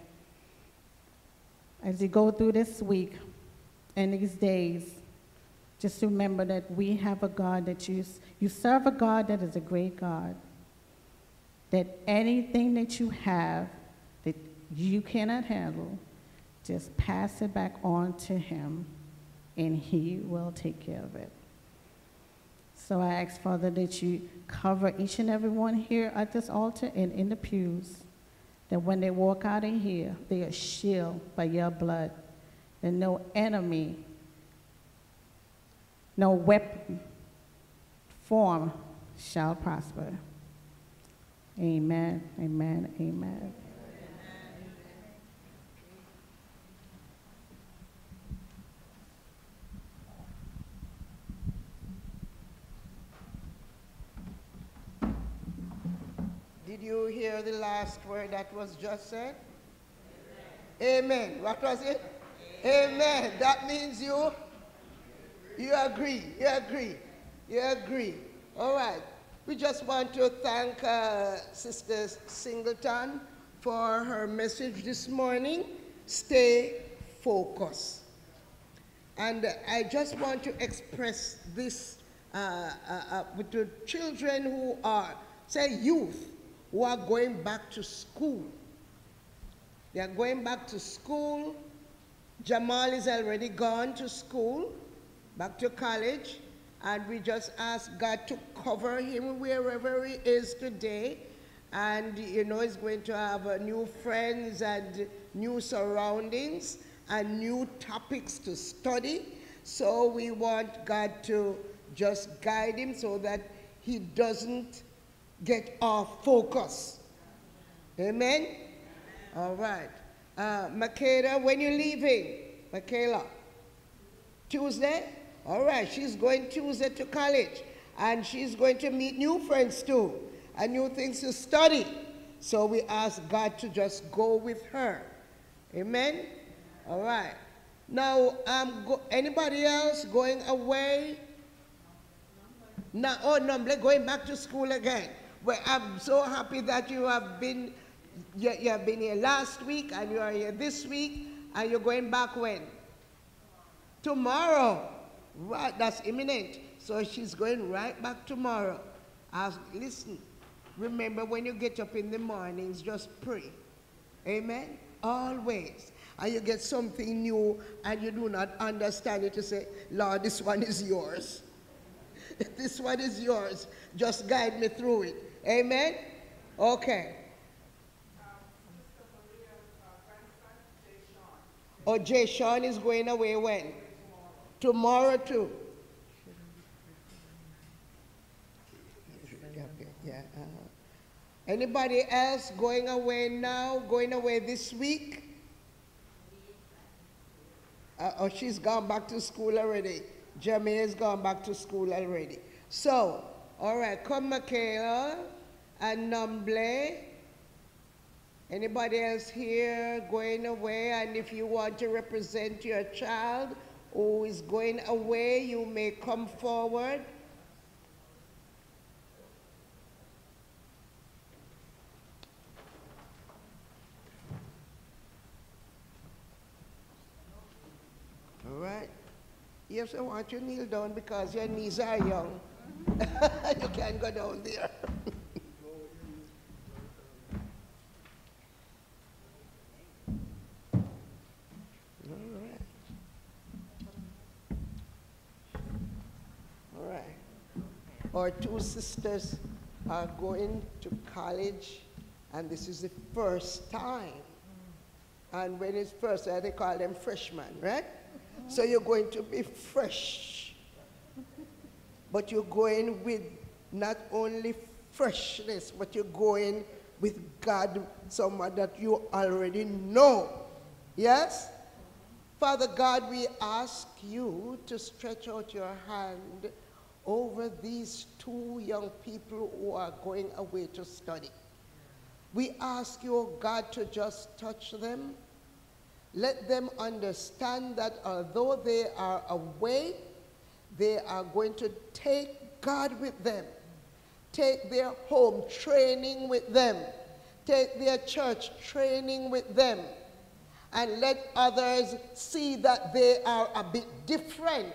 as you go through this week and these days, just remember that we have a God that you, you serve a God that is a great God. That anything that you have that you cannot handle, just pass it back on to Him, and He will take care of it. So I ask, Father, that you cover each and every one here at this altar and in the pews, that when they walk out of here, they are shielded by your blood, that no enemy no weapon form shall prosper. Amen, amen, amen. Did you hear the last word that was just said? Amen. Amen. What was it? Amen. Amen. That means you you agree. You agree. You agree. All right. We just want to thank uh, Sister Singleton for her message this morning. Stay focused. And I just want to express this uh, uh, uh with the children who are, say, youth who are going back to school. They are going back to school. Jamal is already gone to school, back to college, and we just ask God to cover him wherever he is today. And, you know, he's going to have uh, new friends and new surroundings and new topics to study. So we want God to just guide him so that he doesn't get off focus. Amen? All right. Uh, Michaela, when you leaving? Michaela? Tuesday? All right, she's going Tuesday to college. And she's going to meet new friends too, and new things to study. So we ask God to just go with her. Amen? All right. Now, um, anybody else going away? No, oh, no, I'm going back to school again. Well, I'm so happy that you have been, you, you have been here last week and you are here this week and you're going back when? Tomorrow. Right, that's imminent. So she's going right back tomorrow. Ask, listen, remember when you get up in the mornings, just pray. Amen? Always. And you get something new and you do not understand it, you say, Lord, this one is yours. [laughs] this one is yours. Just guide me through it. Amen? Okay. Oh, Jay Sean is going away when? Tomorrow too. Yeah. Anybody else going away now? Going away this week? Uh, oh, she's gone back to school already. Jamie's gone back to school already. So, all right, come Michaela and Numble. Anybody else here going away? And if you want to represent your child who is going away, you may come forward. All right. Yes, I want you to kneel down because your knees are young. [laughs] you can't go down there. [laughs] Our two sisters are going to college, and this is the first time. And when it's first, eh, they call them freshmen, right? So you're going to be fresh. But you're going with not only freshness, but you're going with God, someone that you already know. Yes? Father God, we ask you to stretch out your hand over these two young people who are going away to study. We ask you, oh God, to just touch them. Let them understand that although they are away, they are going to take God with them, take their home training with them, take their church training with them, and let others see that they are a bit different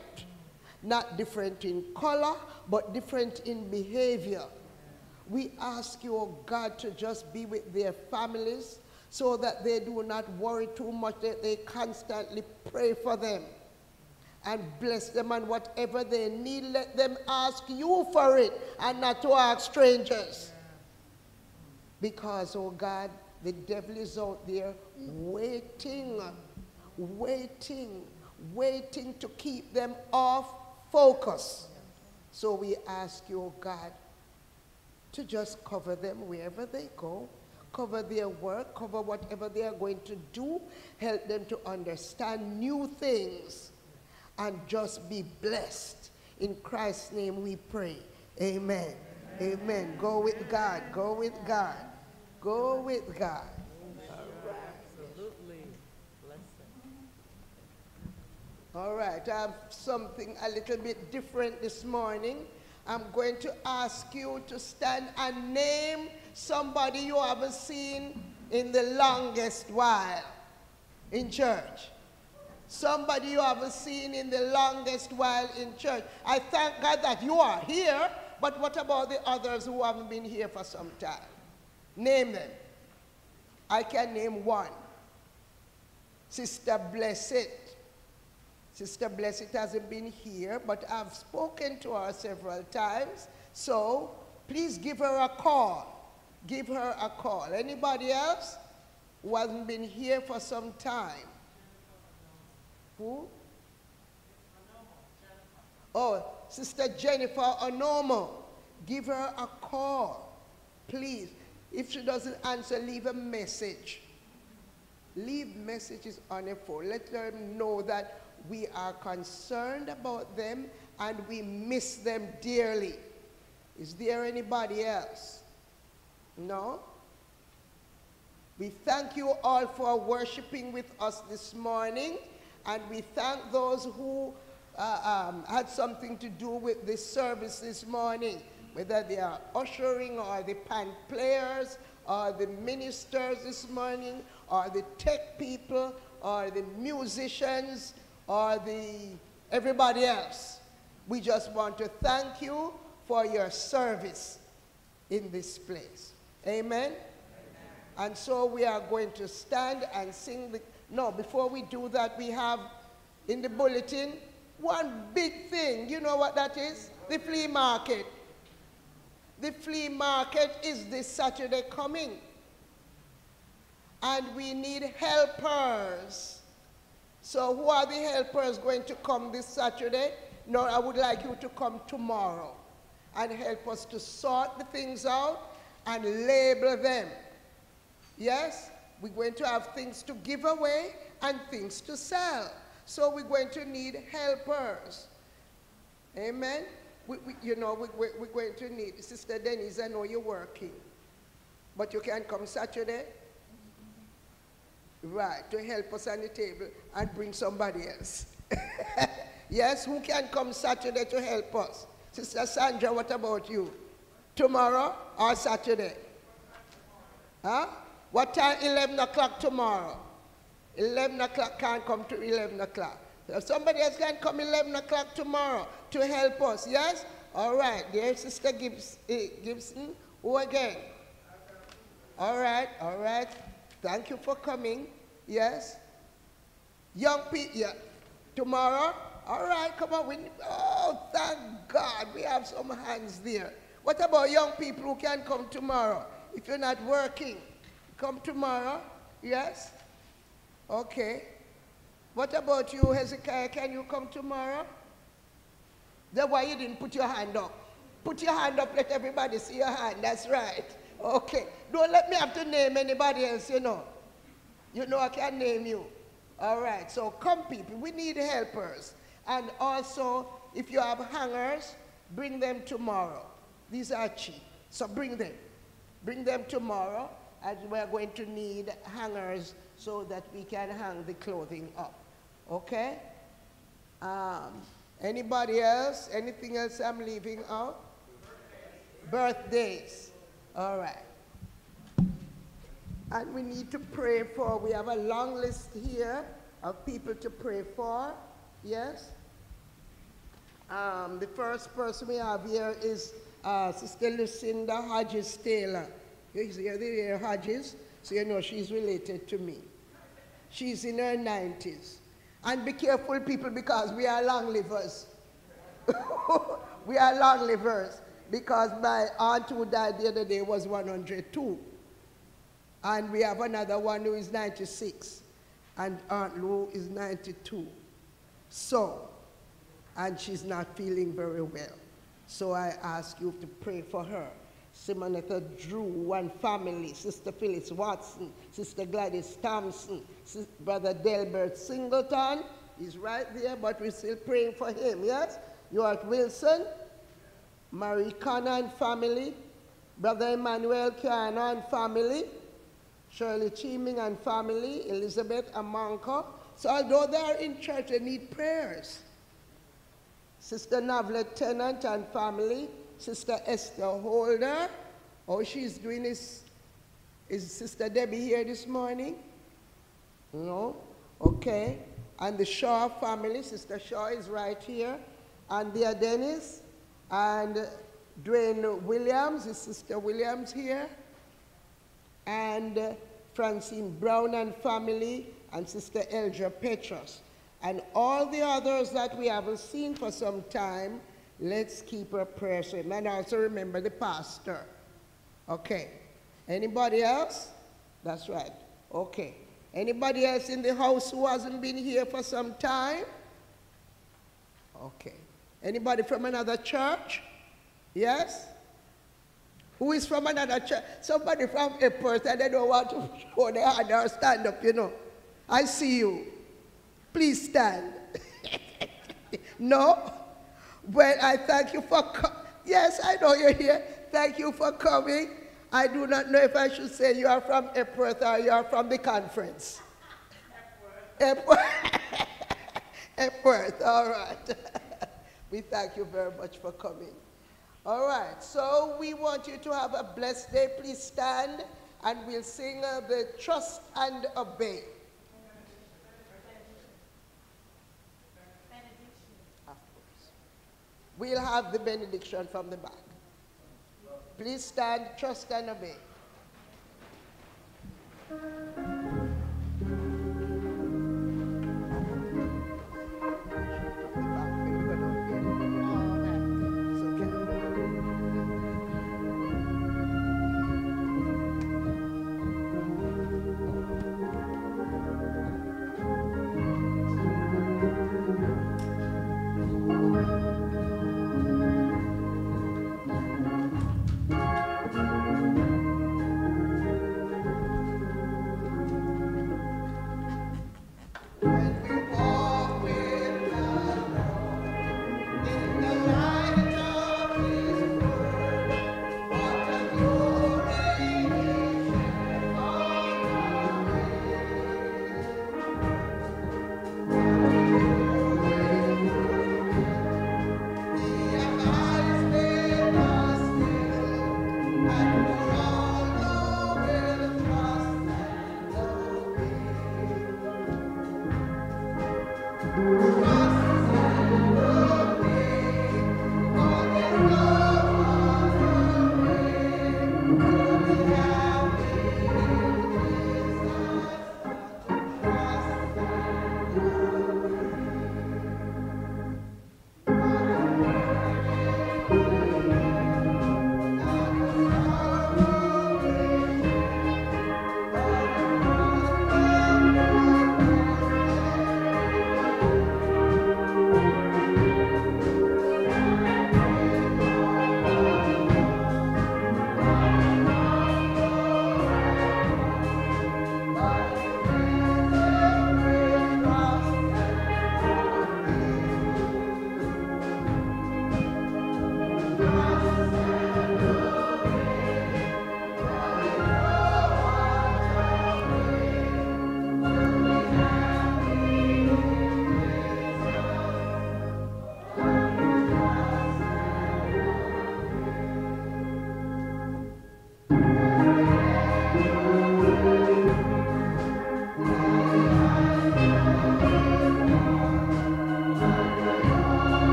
not different in color, but different in behavior. We ask you, oh God, to just be with their families so that they do not worry too much, that they constantly pray for them and bless them and whatever they need, let them ask you for it and not to ask strangers. Because, oh God, the devil is out there waiting, waiting, waiting to keep them off focus. So we ask you, oh God, to just cover them wherever they go, cover their work, cover whatever they are going to do, help them to understand new things, and just be blessed. In Christ's name we pray. Amen. Amen. Amen. Go with God. Go with God. Go with God. All right, I have something a little bit different this morning. I'm going to ask you to stand and name somebody you haven't seen in the longest while in church. Somebody you haven't seen in the longest while in church. I thank God that you are here, but what about the others who haven't been here for some time? Name them. I can name one. Sister Blessed. Sister Blessed hasn't been here, but I've spoken to her several times. So please give her a call. Give her a call. Anybody else who hasn't been here for some time? Who? Oh, Sister Jennifer Onomo. Give her a call, please. If she doesn't answer, leave a message. Leave messages on her phone. Let them know that we are concerned about them and we miss them dearly. Is there anybody else? No? We thank you all for worshiping with us this morning, and we thank those who uh, um, had something to do with this service this morning, whether they are ushering or the pan players or the ministers this morning or the tech people or the musicians or the everybody else. We just want to thank you for your service in this place. Amen. And so we are going to stand and sing the. No, before we do that, we have in the bulletin one big thing. You know what that is? The flea market. The flea market is this Saturday coming. And we need helpers. So, who are the helpers going to come this Saturday? No, I would like you to come tomorrow and help us to sort the things out and label them. Yes? We're going to have things to give away and things to sell. So we're going to need helpers. Amen? We, we, you know, we, we, we're going to need, Sister Denise, I know you're working, but you can come Saturday. Right, to help us on the table and bring somebody else. [laughs] yes, who can come Saturday to help us? Sister Sandra, what about you? Tomorrow or Saturday? Huh? What time? 11 o'clock tomorrow. 11 o'clock can't come to 11 o'clock. So somebody else can come 11 o'clock tomorrow to help us, yes? All right, dear Sister Gibbs, uh, Gibson. Who again? All right, all right. Thank you for coming. Yes? Young people, yeah. Tomorrow? All right, come on. We, oh, thank God we have some hands there. What about young people who can come tomorrow? If you're not working, come tomorrow. Yes? Okay. What about you, Hezekiah? Can you come tomorrow? That's why you didn't put your hand up. Put your hand up, let everybody see your hand. That's right. Okay. Don't let me have to name anybody else, you know. You know I can't name you. All right. So come, people. We need helpers. And also, if you have hangers, bring them tomorrow. These are cheap. So bring them. Bring them tomorrow, as we're going to need hangers so that we can hang the clothing up. Okay? Um, anybody else? Anything else I'm leaving out? Birthdays. Birthdays. All right. And we need to pray for, we have a long list here of people to pray for. Yes? Um, the first person we have here is uh, Sister Lucinda Hodges Taylor. You see there, Hodges, so you know she's related to me. She's in her 90s. And be careful, people, because we are long livers. [laughs] we are long livers because my aunt who died the other day was 102. And we have another one who is 96. And Aunt Lou is 92. So, and she's not feeling very well. So I ask you to pray for her. Simonetta Drew one family, Sister Phyllis Watson, Sister Gladys Thompson, Sis- Brother Delbert Singleton, he's right there, but we're still praying for him, yes? you York Wilson, Marie Connor and family, Brother Emmanuel Kiana and family, Shirley Chiming and family, Elizabeth Amanko. So although they are in church, they need prayers. Sister Navlet Tennant and family, Sister Esther Holder. All she's doing is, is Sister Debbie here this morning? No? Okay. And the Shaw family, Sister Shaw is right here. And dear Dennis and Dwayne Williams, his Sister Williams here? And Francine Brown and family, and Sister Eldra Petros. And all the others that we haven't seen for some time, let's keep our prayers in. And also remember the pastor. Okay. Anybody else? That's right. Okay. Anybody else in the house who hasn't been here for some time? Okay. Anybody from another church? Yes? Who is from another church? Somebody from a person they don't want to show their hand or stand up, you know. I see you. Please stand. [laughs] no? Well, I thank you for Yes, I know you're here. Thank you for coming. I do not know if I should say you are from Epworth or you are from the conference. [laughs] Epworth. [laughs] Epworth, all right. We thank you very much for coming. All right, so we want you to have a blessed day. Please stand and we'll sing uh, the Trust and Obey. We'll have the benediction from the back. Please stand, trust and obey.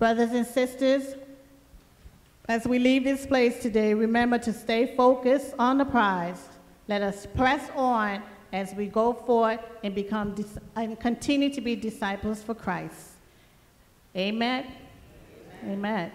Brothers and sisters, as we leave this place today, remember to stay focused on the prize. Let us press on as we go forward and become and continue to be disciples for Christ. Amen. Amen. Amen.